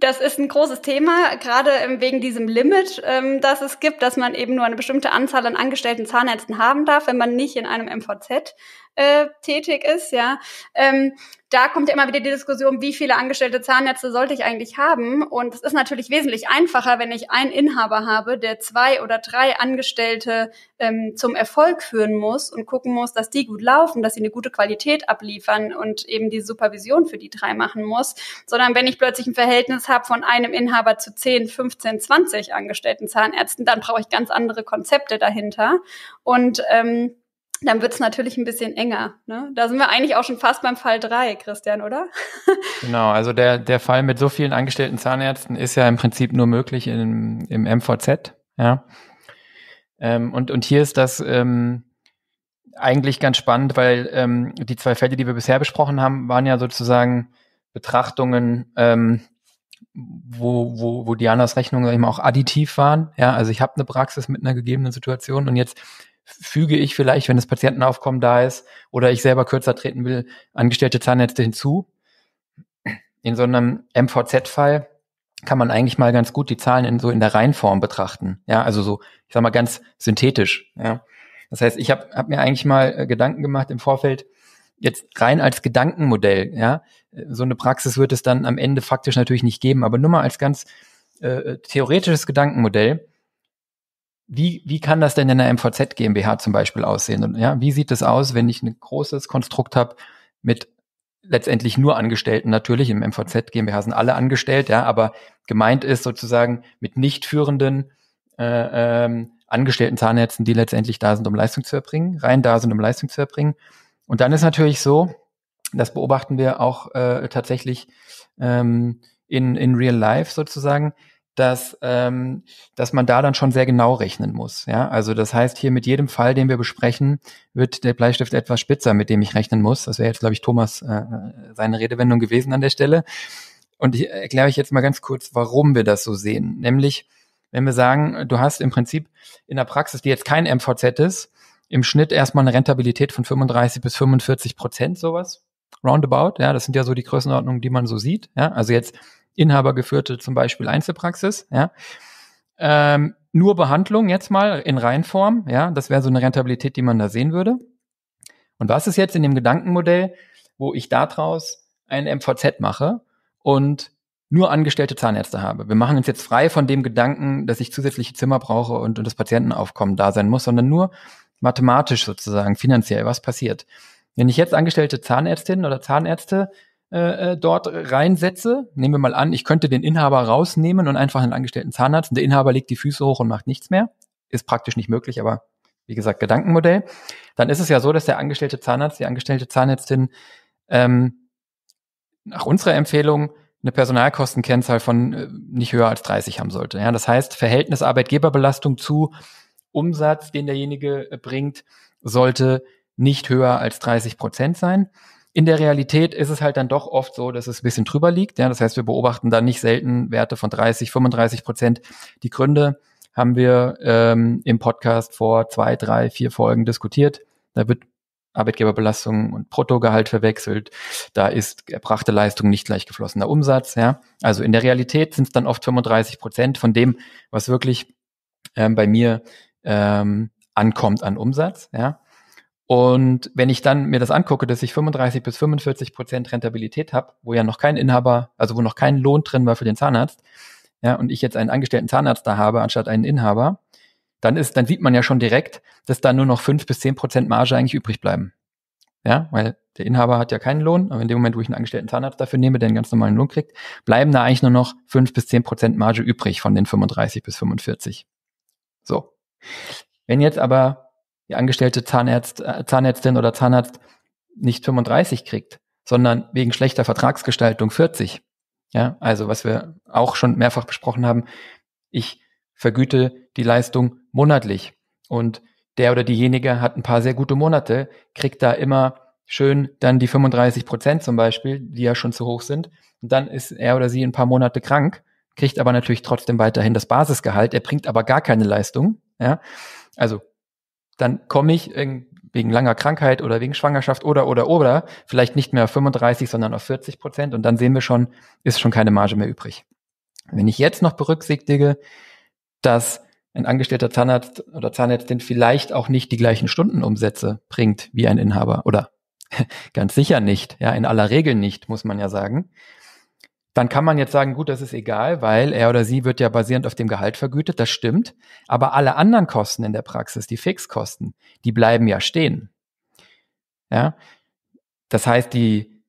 das ist ein großes Thema, gerade wegen diesem Limit, ähm, das es gibt, dass man eben nur eine bestimmte Anzahl an angestellten Zahnärzten haben darf, wenn man nicht in einem MVZ äh, tätig ist, ja. Ähm, da kommt ja immer wieder die Diskussion, wie viele angestellte Zahnärzte sollte ich eigentlich haben? Und es ist natürlich wesentlich einfacher, wenn ich einen Inhaber habe, der zwei oder drei Angestellte ähm, zum Erfolg führen muss und gucken muss, dass die gut laufen, dass sie eine gute Qualität abliefern und eben die Supervision für die drei machen muss, sondern wenn ich plötzlich ein Verhältnis habe von einem Inhaber zu 10, 15, 20 angestellten Zahnärzten, dann brauche ich ganz andere Konzepte dahinter. Und ähm, dann wird es natürlich ein bisschen enger. Ne? Da sind wir eigentlich auch schon fast beim Fall drei, Christian, oder? genau, also der, der Fall mit so vielen angestellten Zahnärzten ist ja im Prinzip nur möglich im, im MVZ. Ja? Ähm, und, und hier ist das ähm, eigentlich ganz spannend, weil ähm, die zwei Fälle, die wir bisher besprochen haben, waren ja sozusagen Betrachtungen, ähm, wo, wo, wo Dianas Rechnungen eben auch additiv waren. Ja, also ich habe eine Praxis mit einer gegebenen Situation und jetzt füge ich vielleicht, wenn das Patientenaufkommen da ist oder ich selber kürzer treten will, angestellte Zahnärzte hinzu. In so einem MVZ-Fall kann man eigentlich mal ganz gut die Zahlen in so in der Reihenform betrachten. Ja, also so, ich sag mal ganz synthetisch. Ja, das heißt, ich habe hab mir eigentlich mal äh, Gedanken gemacht im Vorfeld, jetzt rein als Gedankenmodell. Ja, so eine Praxis wird es dann am Ende faktisch natürlich nicht geben, aber nur mal als ganz äh, theoretisches Gedankenmodell wie, wie kann das denn in einer MVZ GmbH zum Beispiel aussehen? Und ja, wie sieht es aus, wenn ich ein großes Konstrukt habe mit letztendlich nur Angestellten natürlich, im MVZ GmbH sind alle angestellt, ja, aber gemeint ist sozusagen mit nicht führenden äh, ähm, angestellten Zahnärzten, die letztendlich da sind, um Leistung zu erbringen, rein da sind, um Leistung zu erbringen. Und dann ist natürlich so, das beobachten wir auch äh, tatsächlich ähm, in, in Real Life sozusagen, dass, ähm, dass man da dann schon sehr genau rechnen muss. Ja, also das heißt, hier mit jedem Fall, den wir besprechen, wird der Bleistift etwas spitzer, mit dem ich rechnen muss. Das wäre jetzt, glaube ich, Thomas äh, seine Redewendung gewesen an der Stelle. Und ich erkläre euch jetzt mal ganz kurz, warum wir das so sehen. Nämlich, wenn wir sagen, du hast im Prinzip in der Praxis, die jetzt kein MVZ ist, im Schnitt erstmal eine Rentabilität von 35 bis 45 Prozent, sowas. Roundabout, ja, das sind ja so die Größenordnungen, die man so sieht. Ja, also jetzt inhabergeführte zum Beispiel Einzelpraxis, ja. Ähm, nur Behandlung jetzt mal in Reihenform, ja, das wäre so eine Rentabilität, die man da sehen würde. Und was ist jetzt in dem Gedankenmodell, wo ich daraus ein MVZ mache und nur angestellte Zahnärzte habe. Wir machen uns jetzt frei von dem Gedanken, dass ich zusätzliche Zimmer brauche und, und das Patientenaufkommen da sein muss, sondern nur mathematisch sozusagen, finanziell, was passiert. Wenn ich jetzt angestellte Zahnärztinnen oder Zahnärzte äh, äh, dort reinsetze, nehmen wir mal an, ich könnte den Inhaber rausnehmen und einfach einen angestellten Zahnarzt und der Inhaber legt die Füße hoch und macht nichts mehr. Ist praktisch nicht möglich, aber wie gesagt, Gedankenmodell. Dann ist es ja so, dass der angestellte Zahnarzt, die angestellte Zahnärztin ähm, nach unserer Empfehlung eine Personalkostenkennzahl von äh, nicht höher als 30 haben sollte. Ja, das heißt, Verhältnis Arbeitgeberbelastung zu Umsatz, den derjenige äh, bringt, sollte nicht höher als 30 Prozent sein. In der Realität ist es halt dann doch oft so, dass es ein bisschen drüber liegt. Ja, das heißt, wir beobachten dann nicht selten Werte von 30, 35 Prozent. Die Gründe haben wir ähm, im Podcast vor zwei, drei, vier Folgen diskutiert. Da wird Arbeitgeberbelastung und Bruttogehalt verwechselt. Da ist erbrachte Leistung nicht gleich geflossener Umsatz. Ja, also in der Realität sind es dann oft 35 Prozent von dem, was wirklich ähm, bei mir ähm, ankommt an Umsatz. Ja, und wenn ich dann mir das angucke, dass ich 35 bis 45 Prozent Rentabilität habe, wo ja noch kein Inhaber, also wo noch kein Lohn drin war für den Zahnarzt, ja, und ich jetzt einen angestellten Zahnarzt da habe, anstatt einen Inhaber, dann ist, dann sieht man ja schon direkt, dass da nur noch fünf bis zehn Prozent Marge eigentlich übrig bleiben. Ja, weil der Inhaber hat ja keinen Lohn, aber in dem Moment, wo ich einen angestellten Zahnarzt dafür nehme, der einen ganz normalen Lohn kriegt, bleiben da eigentlich nur noch fünf bis zehn Prozent Marge übrig von den 35 bis 45. So. Wenn jetzt aber die angestellte Zahnärzt, äh, Zahnärztin oder Zahnarzt nicht 35 kriegt, sondern wegen schlechter Vertragsgestaltung 40. Ja, also was wir auch schon mehrfach besprochen haben, ich vergüte die Leistung monatlich und der oder diejenige hat ein paar sehr gute Monate, kriegt da immer schön dann die 35 Prozent zum Beispiel, die ja schon zu hoch sind. Und dann ist er oder sie ein paar Monate krank, kriegt aber natürlich trotzdem weiterhin das Basisgehalt. Er bringt aber gar keine Leistung. Ja, also dann komme ich wegen langer Krankheit oder wegen Schwangerschaft oder oder oder vielleicht nicht mehr auf 35, sondern auf 40 Prozent und dann sehen wir schon, ist schon keine Marge mehr übrig. Wenn ich jetzt noch berücksichtige, dass ein angestellter Zahnarzt oder Zahnärztin vielleicht auch nicht die gleichen Stundenumsätze bringt wie ein Inhaber oder ganz sicher nicht, ja, in aller Regel nicht, muss man ja sagen, dann kann man jetzt sagen, gut, das ist egal, weil er oder sie wird ja basierend auf dem Gehalt vergütet, das stimmt, aber alle anderen Kosten in der Praxis, die Fixkosten, die bleiben ja stehen. Ja? Das heißt, die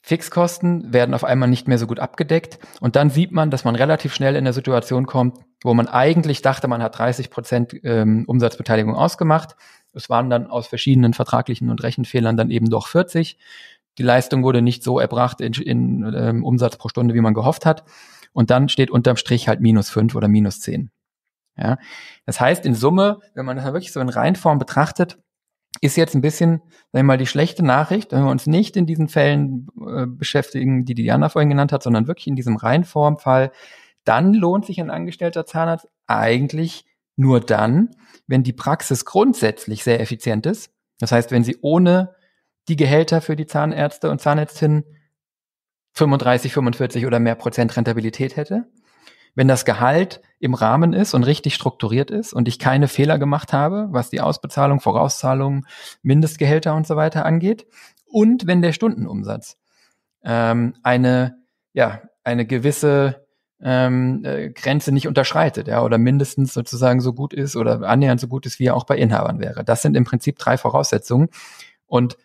Fixkosten werden auf einmal nicht mehr so gut abgedeckt und dann sieht man, dass man relativ schnell in eine Situation kommt, wo man eigentlich dachte, man hat 30 Prozent ähm, Umsatzbeteiligung ausgemacht. Es waren dann aus verschiedenen vertraglichen und Rechenfehlern dann eben doch 40. Die Leistung wurde nicht so erbracht in, in ähm, Umsatz pro Stunde, wie man gehofft hat. Und dann steht unterm Strich halt minus fünf oder minus zehn. Ja, das heißt in Summe, wenn man das wirklich so in Reinform betrachtet, ist jetzt ein bisschen, sagen wir mal, die schlechte Nachricht, wenn wir uns nicht in diesen Fällen äh, beschäftigen, die Diana vorhin genannt hat, sondern wirklich in diesem Reinformfall, dann lohnt sich ein angestellter Zahnarzt eigentlich nur dann, wenn die Praxis grundsätzlich sehr effizient ist. Das heißt, wenn sie ohne die Gehälter für die Zahnärzte und Zahnärztinnen 35, 45 oder mehr Prozent Rentabilität hätte wenn das Gehalt im Rahmen ist und richtig strukturiert ist und ich keine Fehler gemacht habe, was die Ausbezahlung, Vorauszahlung, Mindestgehälter und so weiter angeht, und wenn der Stundenumsatz ähm, eine ja eine gewisse ähm, äh, Grenze nicht unterschreitet, ja, oder mindestens sozusagen so gut ist oder annähernd so gut ist, wie er auch bei Inhabern wäre. Das sind im Prinzip drei Voraussetzungen. Und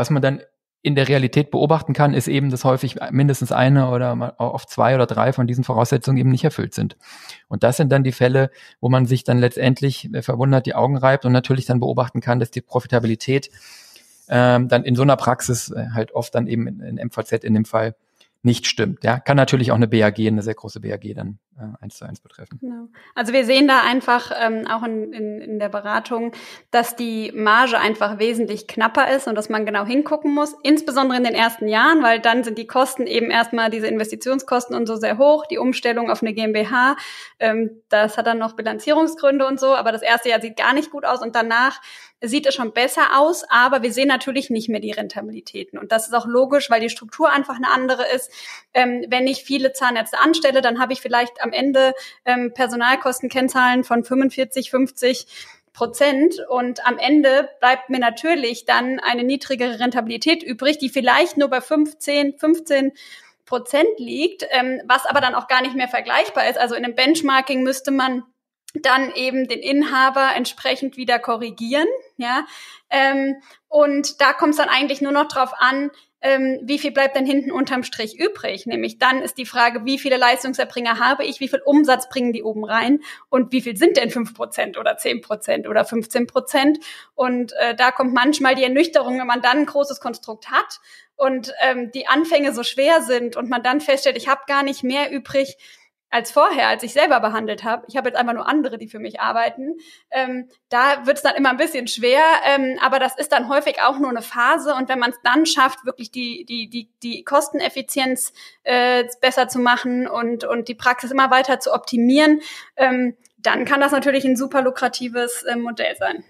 was man dann in der Realität beobachten kann, ist eben, dass häufig mindestens eine oder oft zwei oder drei von diesen Voraussetzungen eben nicht erfüllt sind. Und das sind dann die Fälle, wo man sich dann letztendlich äh, verwundert die Augen reibt und natürlich dann beobachten kann, dass die Profitabilität ähm, dann in so einer Praxis äh, halt oft dann eben in, in MVZ in dem Fall nicht stimmt. Ja, kann natürlich auch eine BAG, eine sehr große BAG dann äh, eins zu eins betreffen. Genau. Also wir sehen da einfach ähm, auch in, in, in der Beratung, dass die Marge einfach wesentlich knapper ist und dass man genau hingucken muss, insbesondere in den ersten Jahren, weil dann sind die Kosten eben erstmal diese Investitionskosten und so sehr hoch, die Umstellung auf eine GmbH, ähm, das hat dann noch Bilanzierungsgründe und so, aber das erste Jahr sieht gar nicht gut aus und danach sieht es schon besser aus, aber wir sehen natürlich nicht mehr die Rentabilitäten. Und das ist auch logisch, weil die Struktur einfach eine andere ist. Ähm, wenn ich viele Zahnärzte anstelle, dann habe ich vielleicht am Ende ähm, Personalkostenkennzahlen von 45, 50 Prozent und am Ende bleibt mir natürlich dann eine niedrigere Rentabilität übrig, die vielleicht nur bei 15, 15 Prozent liegt, ähm, was aber dann auch gar nicht mehr vergleichbar ist. Also in einem Benchmarking müsste man dann eben den Inhaber entsprechend wieder korrigieren, ja. Ähm, und da kommt es dann eigentlich nur noch drauf an, ähm, wie viel bleibt denn hinten unterm Strich übrig? Nämlich dann ist die Frage, wie viele Leistungserbringer habe ich, wie viel Umsatz bringen die oben rein und wie viel sind denn fünf Prozent oder zehn Prozent oder 15 Prozent? Und äh, da kommt manchmal die Ernüchterung, wenn man dann ein großes Konstrukt hat und ähm, die Anfänge so schwer sind und man dann feststellt, ich habe gar nicht mehr übrig, als vorher, als ich selber behandelt habe. Ich habe jetzt einfach nur andere, die für mich arbeiten. Ähm, da wird es dann immer ein bisschen schwer, ähm, aber das ist dann häufig auch nur eine Phase. Und wenn man es dann schafft, wirklich die, die, die, die Kosteneffizienz äh, besser zu machen und, und die Praxis immer weiter zu optimieren, ähm, dann kann das natürlich ein super lukratives äh, Modell sein.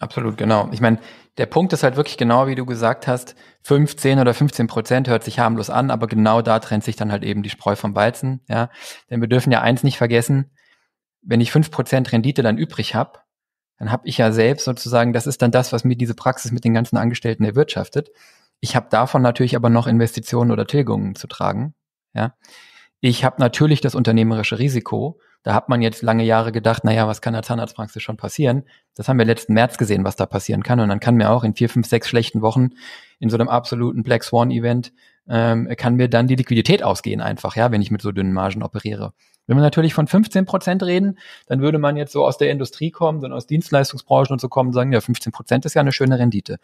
Absolut, genau. Ich meine, der Punkt ist halt wirklich genau, wie du gesagt hast, 15 oder 15 Prozent hört sich harmlos an, aber genau da trennt sich dann halt eben die Spreu vom Weizen, ja. Denn wir dürfen ja eins nicht vergessen, wenn ich fünf Prozent Rendite dann übrig habe, dann habe ich ja selbst sozusagen, das ist dann das, was mir diese Praxis mit den ganzen Angestellten erwirtschaftet. Ich habe davon natürlich aber noch Investitionen oder Tilgungen zu tragen, ja. Ich habe natürlich das unternehmerische Risiko, da hat man jetzt lange Jahre gedacht, naja, was kann der Zahnarztpraxis schon passieren? Das haben wir letzten März gesehen, was da passieren kann. Und dann kann mir auch in vier, fünf, sechs schlechten Wochen in so einem absoluten Black Swan Event ähm, kann mir dann die Liquidität ausgehen einfach, ja, wenn ich mit so dünnen Margen operiere. Wenn wir natürlich von 15 Prozent reden, dann würde man jetzt so aus der Industrie kommen, dann aus Dienstleistungsbranchen und so kommen und sagen, ja, 15 Prozent ist ja eine schöne Rendite.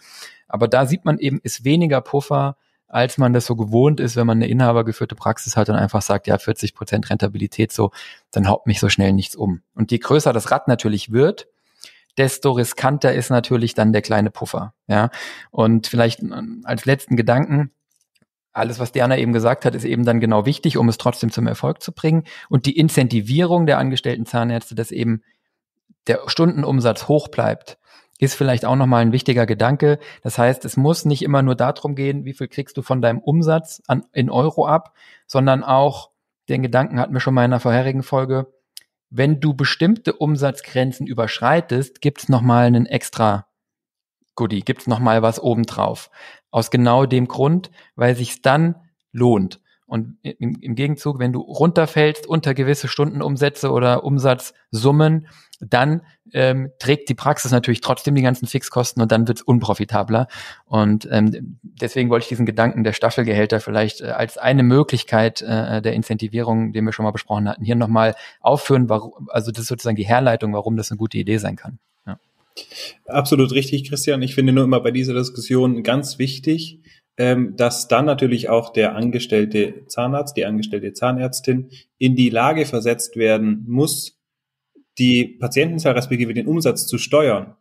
Aber da sieht man eben, ist weniger Puffer als man das so gewohnt ist, wenn man eine inhabergeführte Praxis hat und einfach sagt, ja, 40 Prozent Rentabilität so, dann haut mich so schnell nichts um. Und je größer das Rad natürlich wird, desto riskanter ist natürlich dann der kleine Puffer. Ja, und vielleicht ähm, als letzten Gedanken, alles, was Diana eben gesagt hat, ist eben dann genau wichtig, um es trotzdem zum Erfolg zu bringen. Und die Incentivierung der angestellten Zahnärzte, dass eben der Stundenumsatz hoch bleibt, ist vielleicht auch nochmal ein wichtiger Gedanke. Das heißt, es muss nicht immer nur darum gehen, wie viel kriegst du von deinem Umsatz an, in Euro ab, sondern auch, den Gedanken hatten wir schon mal in einer vorherigen Folge, wenn du bestimmte Umsatzgrenzen überschreitest, gibt's nochmal einen extra Goodie, gibt's nochmal was obendrauf. Aus genau dem Grund, weil sich's dann lohnt. Und im, im Gegenzug, wenn du runterfällst unter gewisse Stundenumsätze oder Umsatzsummen, dann ähm, trägt die Praxis natürlich trotzdem die ganzen Fixkosten und dann wird's unprofitabler. Und ähm, deswegen wollte ich diesen Gedanken der Staffelgehälter vielleicht äh, als eine Möglichkeit äh, der Incentivierung, den wir schon mal besprochen hatten, hier nochmal aufführen. Warum, also das ist sozusagen die Herleitung, warum das eine gute Idee sein kann. Ja. Absolut richtig, Christian. Ich finde nur immer bei dieser Diskussion ganz wichtig, ähm, dass dann natürlich auch der angestellte Zahnarzt, die angestellte Zahnärztin in die Lage versetzt werden muss, die Patientenzahl respektive den Umsatz zu steuern.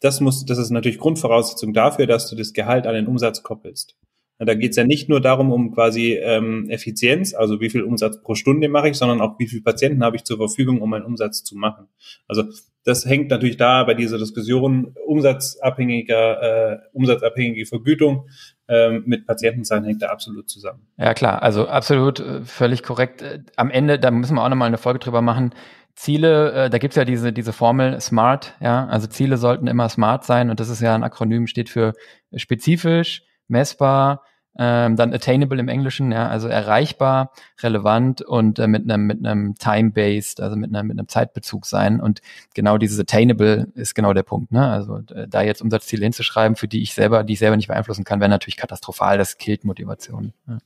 Das muss, das ist natürlich Grundvoraussetzung dafür, dass du das Gehalt an den Umsatz koppelst. Da geht es ja nicht nur darum, um quasi ähm, Effizienz, also wie viel Umsatz pro Stunde mache ich, sondern auch wie viele Patienten habe ich zur Verfügung, um meinen Umsatz zu machen. Also das hängt natürlich da bei dieser Diskussion umsatzabhängiger, äh, umsatzabhängige Vergütung ähm, mit Patientenzahlen hängt da absolut zusammen. Ja klar, also absolut äh, völlig korrekt. Äh, am Ende, da müssen wir auch nochmal eine Folge drüber machen. Ziele, äh, da gibt's ja diese, diese Formel SMART, ja, also Ziele sollten immer smart sein und das ist ja ein Akronym, steht für spezifisch, messbar, ähm, dann attainable im Englischen, ja, also erreichbar, relevant und äh, mit einem mit einem time-based, also mit einem mit einem Zeitbezug sein. Und genau dieses attainable ist genau der Punkt. Ne? Also äh, da jetzt Umsatzziele hinzuschreiben, für die ich selber, die ich selber nicht beeinflussen kann, wäre natürlich katastrophal. Das killt Motivation. Ja.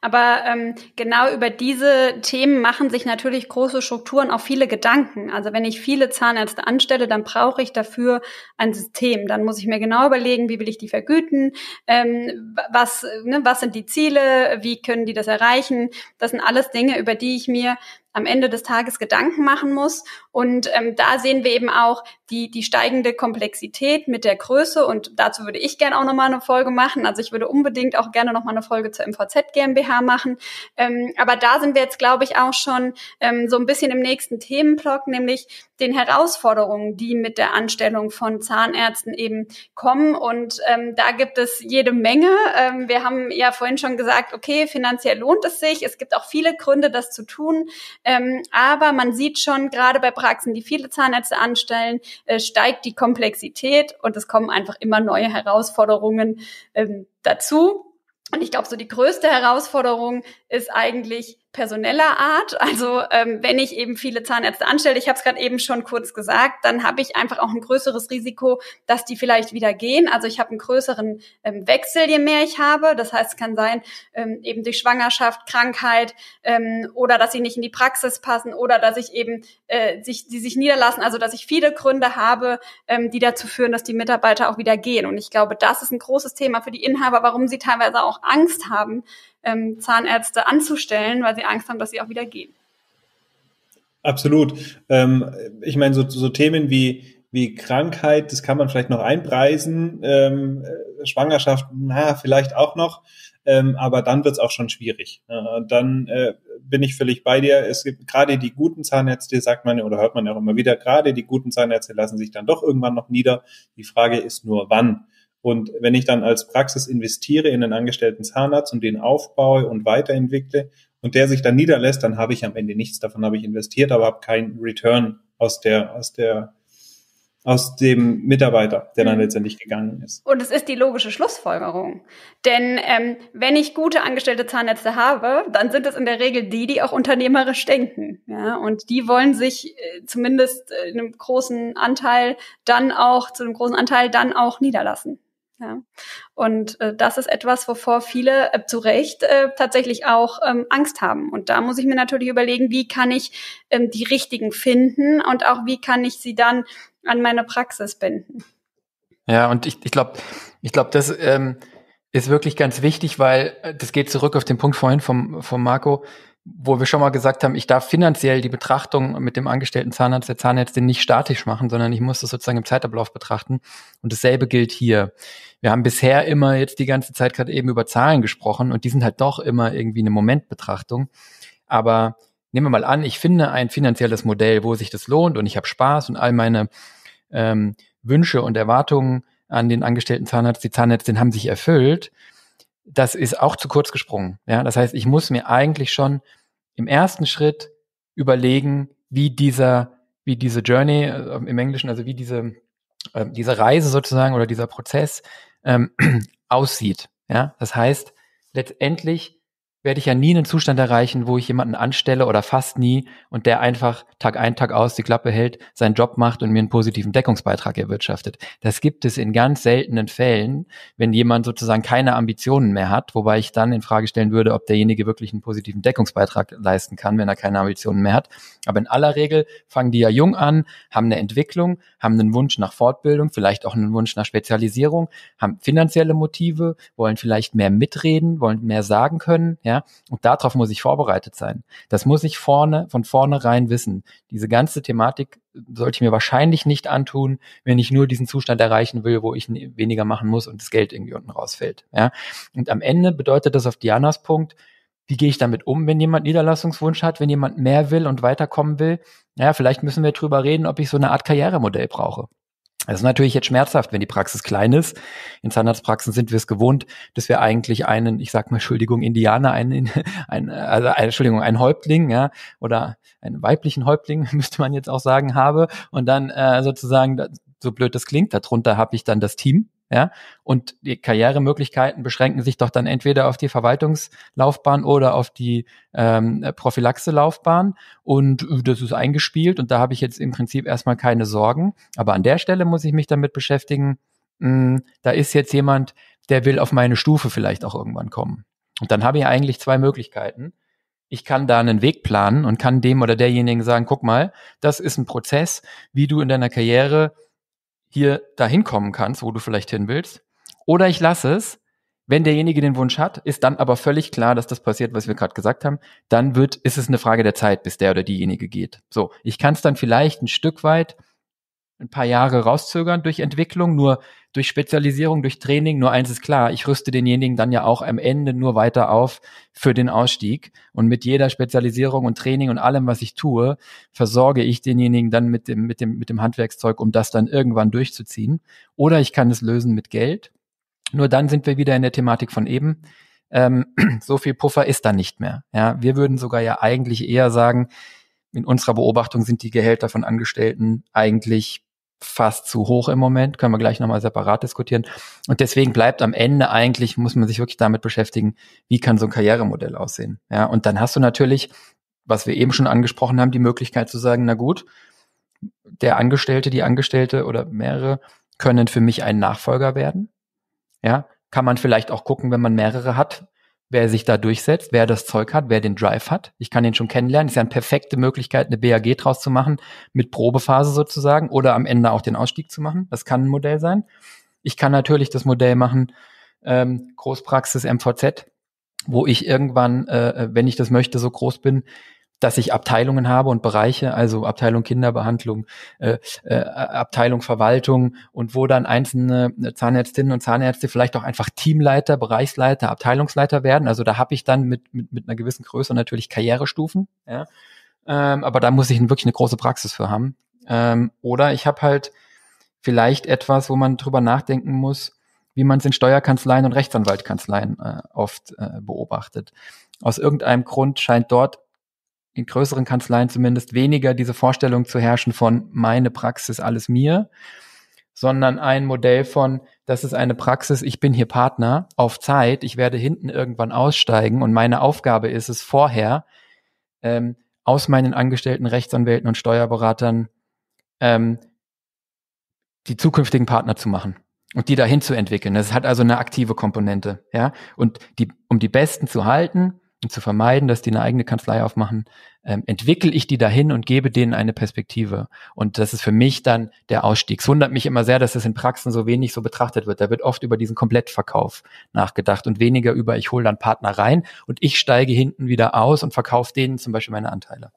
Aber ähm, genau über diese Themen machen sich natürlich große Strukturen auch viele Gedanken. Also wenn ich viele Zahnärzte anstelle, dann brauche ich dafür ein System. Dann muss ich mir genau überlegen, wie will ich die vergüten, ähm, was, ne, was sind die Ziele, wie können die das erreichen. Das sind alles Dinge, über die ich mir am Ende des Tages Gedanken machen muss. Und ähm, da sehen wir eben auch die, die steigende Komplexität mit der Größe. Und dazu würde ich gerne auch nochmal eine Folge machen. Also ich würde unbedingt auch gerne nochmal eine Folge zur MVZ GmbH machen. Ähm, aber da sind wir jetzt, glaube ich, auch schon ähm, so ein bisschen im nächsten Themenblock, nämlich den Herausforderungen, die mit der Anstellung von Zahnärzten eben kommen. Und ähm, da gibt es jede Menge. Ähm, wir haben ja vorhin schon gesagt, okay, finanziell lohnt es sich. Es gibt auch viele Gründe, das zu tun. Ähm, aber man sieht schon, gerade bei Praxen, die viele Zahnärzte anstellen, äh, steigt die Komplexität und es kommen einfach immer neue Herausforderungen ähm, dazu. Und ich glaube, so die größte Herausforderung ist eigentlich personeller Art. Also ähm, wenn ich eben viele Zahnärzte anstelle, ich habe es gerade eben schon kurz gesagt, dann habe ich einfach auch ein größeres Risiko, dass die vielleicht wieder gehen. Also ich habe einen größeren ähm, Wechsel, je mehr ich habe. Das heißt, es kann sein, ähm, eben durch Schwangerschaft, Krankheit ähm, oder dass sie nicht in die Praxis passen oder dass ich eben äh, sich, die sich niederlassen. Also dass ich viele Gründe habe, ähm, die dazu führen, dass die Mitarbeiter auch wieder gehen. Und ich glaube, das ist ein großes Thema für die Inhaber, warum sie teilweise auch Angst haben, ähm, Zahnärzte anzustellen, weil sie Angst haben, dass sie auch wieder gehen. Absolut. Ähm, ich meine, so, so Themen wie wie Krankheit, das kann man vielleicht noch einpreisen, ähm, Schwangerschaft, na, vielleicht auch noch, ähm, aber dann wird's auch schon schwierig. Äh, dann äh, bin ich völlig bei dir. Es gibt gerade die guten Zahnärzte, sagt man oder hört man ja auch immer wieder, gerade die guten Zahnärzte lassen sich dann doch irgendwann noch nieder. Die Frage ist nur, wann. Und wenn ich dann als Praxis investiere in einen angestellten Zahnarzt und den aufbaue und weiterentwickle und der sich dann niederlässt, dann habe ich am Ende nichts davon, habe ich investiert, aber habe keinen Return aus der, aus der, aus dem Mitarbeiter, der dann mhm. letztendlich gegangen ist. Und es ist die logische Schlussfolgerung. Denn ähm, wenn ich gute angestellte Zahnärzte habe, dann sind es in der Regel die, die auch unternehmerisch denken. Ja? Und die wollen sich äh, zumindest in einem großen Anteil dann auch, zu einem großen Anteil dann auch niederlassen. Ja. Und äh, das ist etwas, wovor viele äh, zu Recht äh, tatsächlich auch ähm, Angst haben. Und da muss ich mir natürlich überlegen, wie kann ich ähm, die richtigen finden und auch wie kann ich sie dann an meine Praxis binden. Ja, und ich, ich glaube, ich glaube, das ähm, ist wirklich ganz wichtig, weil äh, das geht zurück auf den Punkt vorhin vom, vom Marco. Wo wir schon mal gesagt haben, ich darf finanziell die Betrachtung mit dem angestellten Zahnarzt, der Zahnärztin nicht statisch machen, sondern ich muss das sozusagen im Zeitablauf betrachten. Und dasselbe gilt hier. Wir haben bisher immer jetzt die ganze Zeit gerade eben über Zahlen gesprochen und die sind halt doch immer irgendwie eine Momentbetrachtung. Aber nehmen wir mal an, ich finde ein finanzielles Modell, wo sich das lohnt und ich habe Spaß und all meine ähm, Wünsche und Erwartungen an den angestellten Zahnarzt, die Zahnärztin haben sich erfüllt das ist auch zu kurz gesprungen. Ja, das heißt, ich muss mir eigentlich schon im ersten Schritt überlegen, wie dieser, wie diese Journey äh, im Englischen, also wie diese, äh, diese Reise sozusagen oder dieser Prozess ähm, aussieht. Ja, das heißt, letztendlich werde ich ja nie einen Zustand erreichen, wo ich jemanden anstelle oder fast nie und der einfach Tag ein, Tag aus die Klappe hält, seinen Job macht und mir einen positiven Deckungsbeitrag erwirtschaftet. Das gibt es in ganz seltenen Fällen, wenn jemand sozusagen keine Ambitionen mehr hat, wobei ich dann in Frage stellen würde, ob derjenige wirklich einen positiven Deckungsbeitrag leisten kann, wenn er keine Ambitionen mehr hat. Aber in aller Regel fangen die ja jung an, haben eine Entwicklung, haben einen Wunsch nach Fortbildung, vielleicht auch einen Wunsch nach Spezialisierung, haben finanzielle Motive, wollen vielleicht mehr mitreden, wollen mehr sagen können, ja, und darauf muss ich vorbereitet sein. Das muss ich vorne, von vornherein wissen. Diese ganze Thematik sollte ich mir wahrscheinlich nicht antun, wenn ich nur diesen Zustand erreichen will, wo ich weniger machen muss und das Geld irgendwie unten rausfällt, ja. Und am Ende bedeutet das auf Dianas Punkt, wie gehe ich damit um, wenn jemand Niederlassungswunsch hat, wenn jemand mehr will und weiterkommen will? Ja, vielleicht müssen wir drüber reden, ob ich so eine Art Karrieremodell brauche. Das ist natürlich jetzt schmerzhaft, wenn die Praxis klein ist. In Zahnarztpraxen sind wir es gewohnt, dass wir eigentlich einen, ich sag mal, Entschuldigung, Indianer, einen, einen also, Entschuldigung, einen Häuptling, ja, oder einen weiblichen Häuptling, müsste man jetzt auch sagen, habe. Und dann äh, sozusagen, so blöd das klingt, darunter habe ich dann das Team, ja, und die Karrieremöglichkeiten beschränken sich doch dann entweder auf die Verwaltungslaufbahn oder auf die ähm, Prophylaxe-Laufbahn. Und äh, das ist eingespielt und da habe ich jetzt im Prinzip erstmal keine Sorgen. Aber an der Stelle muss ich mich damit beschäftigen, mh, hm, da ist jetzt jemand, der will auf meine Stufe vielleicht auch irgendwann kommen. Und dann habe ich eigentlich zwei Möglichkeiten. Ich kann da einen Weg planen und kann dem oder derjenigen sagen, guck mal, das ist ein Prozess, wie du in deiner Karriere hier dahin kommen kannst, wo du vielleicht hin willst. Oder ich lasse es. Wenn derjenige den Wunsch hat, ist dann aber völlig klar, dass das passiert, was wir gerade gesagt haben. Dann wird, ist es eine Frage der Zeit, bis der oder diejenige geht. So, ich kann es dann vielleicht ein Stück weit ein paar Jahre rauszögern durch Entwicklung, nur durch Spezialisierung, durch Training. Nur eins ist klar, ich rüste denjenigen dann ja auch am Ende nur weiter auf für den Ausstieg. Und mit jeder Spezialisierung und Training und allem, was ich tue, versorge ich denjenigen dann mit dem, mit dem, mit dem Handwerkszeug, um das dann irgendwann durchzuziehen. Oder ich kann es lösen mit Geld. Nur dann sind wir wieder in der Thematik von eben. Ähm, so viel Puffer ist da nicht mehr. Ja, wir würden sogar ja eigentlich eher sagen, in unserer Beobachtung sind die Gehälter von Angestellten eigentlich fast zu hoch im Moment, können wir gleich nochmal separat diskutieren. Und deswegen bleibt am Ende eigentlich, muss man sich wirklich damit beschäftigen, wie kann so ein Karrieremodell aussehen. Ja, und dann hast du natürlich, was wir eben schon angesprochen haben, die Möglichkeit zu sagen, na gut, der Angestellte, die Angestellte oder mehrere können für mich ein Nachfolger werden. Ja, kann man vielleicht auch gucken, wenn man mehrere hat, wer sich da durchsetzt, wer das Zeug hat, wer den Drive hat. Ich kann den schon kennenlernen. Ist ja eine perfekte Möglichkeit, eine BAG draus zu machen, mit Probephase sozusagen oder am Ende auch den Ausstieg zu machen. Das kann ein Modell sein. Ich kann natürlich das Modell machen, ähm, Großpraxis MVZ, wo ich irgendwann, äh, äh, wenn ich das möchte, so groß bin, dass ich Abteilungen habe und Bereiche, also Abteilung Kinderbehandlung, äh, äh, Abteilung Verwaltung und wo dann einzelne Zahnärztinnen und Zahnärzte vielleicht auch einfach Teamleiter, Bereichsleiter, Abteilungsleiter werden. Also da habe ich dann mit, mit, mit einer gewissen Größe natürlich Karrierestufen. Ja? Ähm, aber da muss ich wirklich eine große Praxis für haben. Ähm, oder ich habe halt vielleicht etwas, wo man drüber nachdenken muss, wie man es in Steuerkanzleien und Rechtsanwaltkanzleien äh, oft äh, beobachtet. Aus irgendeinem Grund scheint dort in größeren Kanzleien zumindest weniger diese Vorstellung zu herrschen von meine Praxis, alles mir, sondern ein Modell von, das ist eine Praxis, ich bin hier Partner auf Zeit, ich werde hinten irgendwann aussteigen und meine Aufgabe ist es vorher, ähm, aus meinen angestellten Rechtsanwälten und Steuerberatern ähm, die zukünftigen Partner zu machen und die dahin zu entwickeln. Das hat also eine aktive Komponente, ja. Und die, um die Besten zu halten, und zu vermeiden, dass die eine eigene Kanzlei aufmachen, ähm, entwickle ich die dahin und gebe denen eine Perspektive. Und das ist für mich dann der Ausstieg. Es wundert mich immer sehr, dass das in Praxen so wenig so betrachtet wird. Da wird oft über diesen Komplettverkauf nachgedacht und weniger über, ich hole dann Partner rein und ich steige hinten wieder aus und verkaufe denen zum Beispiel meine Anteile.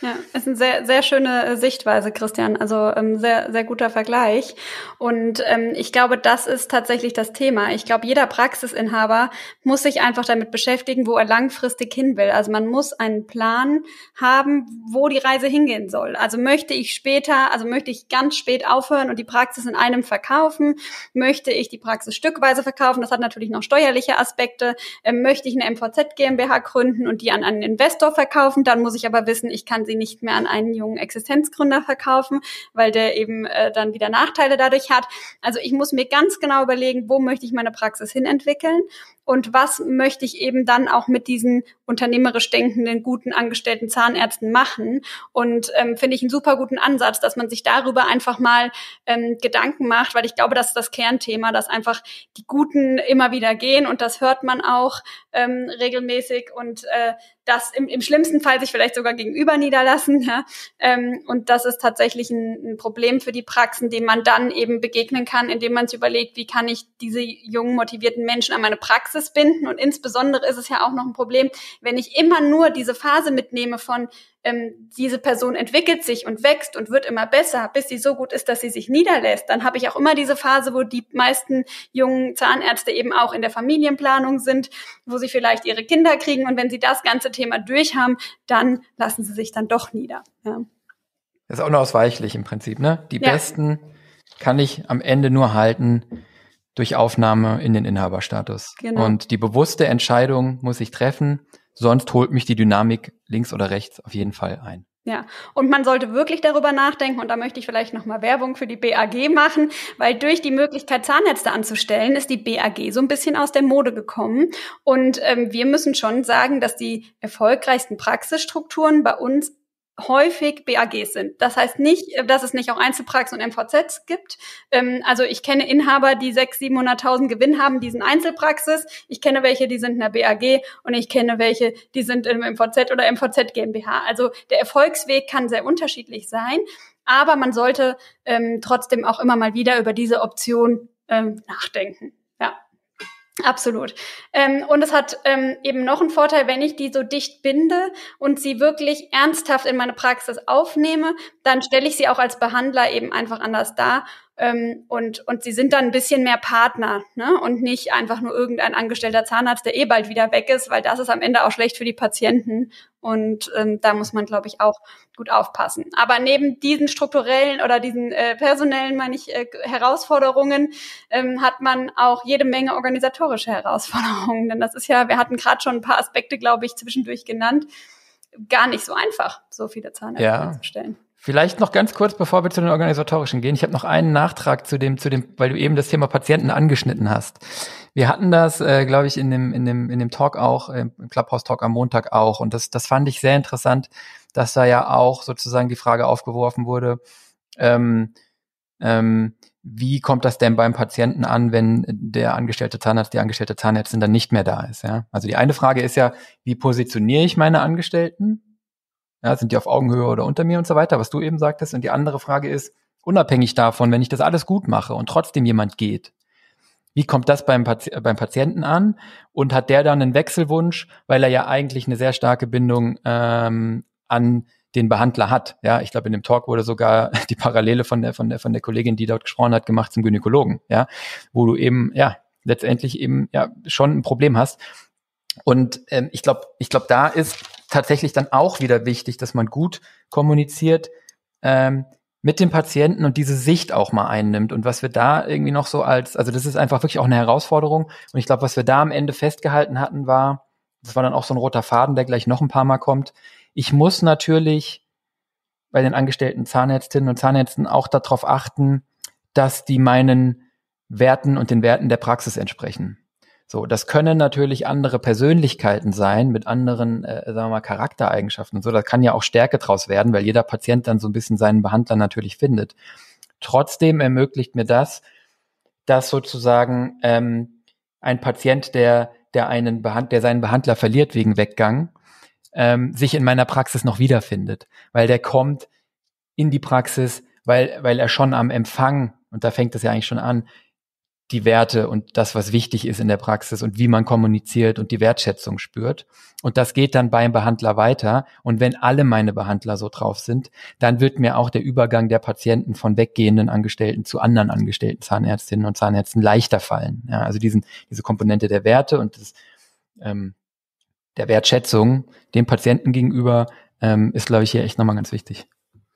Ja, ist eine sehr, sehr schöne äh, Sichtweise, Christian. Also ähm, sehr, sehr guter Vergleich. Und ähm, ich glaube, das ist tatsächlich das Thema. Ich glaube, jeder Praxisinhaber muss sich einfach damit beschäftigen, wo er langfristig hin will. Also man muss einen Plan haben, wo die Reise hingehen soll. Also möchte ich später, also möchte ich ganz spät aufhören und die Praxis in einem verkaufen? Möchte ich die Praxis stückweise verkaufen? Das hat natürlich noch steuerliche Aspekte. Ähm, möchte ich eine MVZ GmbH gründen und die an einen Investor verkaufen? Dann muss ich aber wissen, ich kann sie nicht mehr an einen jungen Existenzgründer verkaufen, weil der eben äh, dann wieder Nachteile dadurch hat. Also ich muss mir ganz genau überlegen, wo möchte ich meine Praxis hinentwickeln und was möchte ich eben dann auch mit diesen unternehmerisch denkenden, guten angestellten Zahnärzten machen. Und ähm, finde ich einen super guten Ansatz, dass man sich darüber einfach mal ähm, Gedanken macht, weil ich glaube, das ist das Kernthema, dass einfach die Guten immer wieder gehen und das hört man auch ähm, regelmäßig und äh, das im, im schlimmsten Fall sich vielleicht sogar gegenüber niederlassen. Ja? Ähm, und das ist tatsächlich ein, ein Problem für die Praxen, dem man dann eben begegnen kann, indem man sich überlegt, wie kann ich diese jungen, motivierten Menschen an meine Praxis binden. Und insbesondere ist es ja auch noch ein Problem, wenn ich immer nur diese Phase mitnehme von ähm, diese Person entwickelt sich und wächst und wird immer besser, bis sie so gut ist, dass sie sich niederlässt, dann habe ich auch immer diese Phase, wo die meisten jungen Zahnärzte eben auch in der Familienplanung sind, wo sie vielleicht ihre Kinder kriegen und wenn sie das ganze Thema durchhaben, dann lassen sie sich dann doch nieder. Ja. Das ist auch nur ausweichlich im Prinzip, ne? Die ja. besten kann ich am Ende nur halten durch Aufnahme in den Inhaberstatus. Genau. Und die bewusste Entscheidung muss ich treffen, sonst holt mich die Dynamik links oder rechts auf jeden Fall ein. Ja, und man sollte wirklich darüber nachdenken, und da möchte ich vielleicht nochmal Werbung für die BAG machen, weil durch die Möglichkeit, Zahnärzte anzustellen, ist die BAG so ein bisschen aus der Mode gekommen. Und ähm, wir müssen schon sagen, dass die erfolgreichsten Praxisstrukturen bei uns häufig BAGs sind. Das heißt nicht, äh, dass es nicht auch Einzelpraxen und MVZs gibt. Ähm, also ich kenne Inhaber, die 600.000, 700.000 Gewinn haben, die sind Einzelpraxis. Ich kenne welche, die sind in der BAG und ich kenne welche, die sind im MVZ oder MVZ GmbH. Also der Erfolgsweg kann sehr unterschiedlich sein, aber man sollte ähm, trotzdem auch immer mal wieder über diese Option ähm, nachdenken. Absolut. Ähm, und es hat ähm, eben noch einen Vorteil, wenn ich die so dicht binde und sie wirklich ernsthaft in meine Praxis aufnehme, dann stelle ich sie auch als Behandler eben einfach anders dar ähm, und, und sie sind dann ein bisschen mehr Partner ne? und nicht einfach nur irgendein angestellter Zahnarzt, der eh bald wieder weg ist, weil das ist am Ende auch schlecht für die Patienten. Und ähm, da muss man, glaube ich, auch gut aufpassen. Aber neben diesen strukturellen oder diesen äh, personellen, meine ich, äh, Herausforderungen, ähm, hat man auch jede Menge organisatorische Herausforderungen. Denn das ist ja, wir hatten gerade schon ein paar Aspekte, glaube ich, zwischendurch genannt, gar nicht so einfach, so viele Zahnärzte ja. zu stellen. Vielleicht noch ganz kurz, bevor wir zu den organisatorischen gehen. Ich habe noch einen Nachtrag zu dem, zu dem, weil du eben das Thema Patienten angeschnitten hast. Wir hatten das, äh, glaube ich, in dem, in dem, in dem Talk auch, äh, im Clubhouse Talk am Montag auch. Und das, das fand ich sehr interessant, dass da ja auch sozusagen die Frage aufgeworfen wurde, ähm, ähm, wie kommt das denn beim Patienten an, wenn der angestellte Zahnarzt, die angestellte Zahnärztin dann nicht mehr da ist? Ja? Also die eine Frage ist ja, wie positioniere ich meine Angestellten? Ja, sind die auf Augenhöhe oder unter mir und so weiter, was du eben sagtest. Und die andere Frage ist, unabhängig davon, wenn ich das alles gut mache und trotzdem jemand geht, wie kommt das beim, Pati beim Patienten an? Und hat der dann einen Wechselwunsch, weil er ja eigentlich eine sehr starke Bindung ähm, an den Behandler hat. Ja, ich glaube, in dem Talk wurde sogar die Parallele von der, von der, von der Kollegin, die dort gesprochen hat, gemacht zum Gynäkologen. Ja, wo du eben, ja, letztendlich eben, ja, schon ein Problem hast. Und ähm, ich glaube, ich glaube, da ist tatsächlich dann auch wieder wichtig, dass man gut kommuniziert ähm, mit dem Patienten und diese Sicht auch mal einnimmt. Und was wir da irgendwie noch so als, also das ist einfach wirklich auch eine Herausforderung. Und ich glaube, was wir da am Ende festgehalten hatten, war, das war dann auch so ein roter Faden, der gleich noch ein paar Mal kommt. Ich muss natürlich bei den angestellten Zahnärztinnen und Zahnärzten auch darauf achten, dass die meinen Werten und den Werten der Praxis entsprechen. So, das können natürlich andere Persönlichkeiten sein mit anderen, äh, sagen wir mal, Charaktereigenschaften und so. Da kann ja auch Stärke draus werden, weil jeder Patient dann so ein bisschen seinen Behandler natürlich findet. Trotzdem ermöglicht mir das, dass sozusagen ähm, ein Patient, der der einen Behand der seinen Behandler verliert wegen Weggang, ähm, sich in meiner Praxis noch wiederfindet, weil der kommt in die Praxis, weil weil er schon am Empfang und da fängt es ja eigentlich schon an, die Werte und das, was wichtig ist in der Praxis und wie man kommuniziert und die Wertschätzung spürt. Und das geht dann beim Behandler weiter. Und wenn alle meine Behandler so drauf sind, dann wird mir auch der Übergang der Patienten von weggehenden Angestellten zu anderen Angestellten Zahnärztinnen und Zahnärzten leichter fallen. Ja, also diesen, diese Komponente der Werte und des, ähm, der Wertschätzung dem Patienten gegenüber ähm, ist, glaube ich, hier echt nochmal ganz wichtig.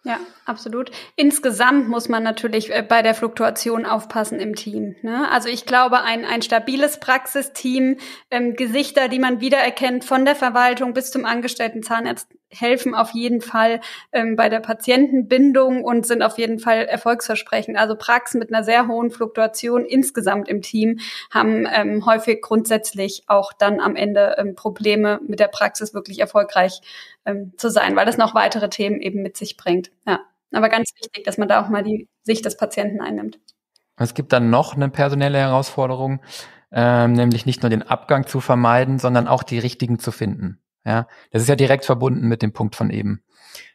Ja, absolut. Insgesamt muss man natürlich äh, bei der Fluktuation aufpassen im Team. Ne? Also ich glaube, ein, ein stabiles Praxisteam, ähm, Gesichter, die man wiedererkennt, von der Verwaltung bis zum angestellten Zahnarzt, helfen auf jeden Fall ähm, bei der Patientenbindung und sind auf jeden Fall erfolgsversprechend. Also Praxen mit einer sehr hohen Fluktuation insgesamt im Team haben ähm, häufig grundsätzlich auch dann am Ende ähm, Probleme mit der Praxis wirklich erfolgreich ähm, zu sein, weil das noch weitere Themen eben mit sich bringt. Ja, aber ganz wichtig, dass man da auch mal die Sicht des Patienten einnimmt. Es gibt dann noch eine personelle Herausforderung, ähm, nämlich nicht nur den Abgang zu vermeiden, sondern auch die richtigen zu finden. Ja, das ist ja direkt verbunden mit dem Punkt von eben.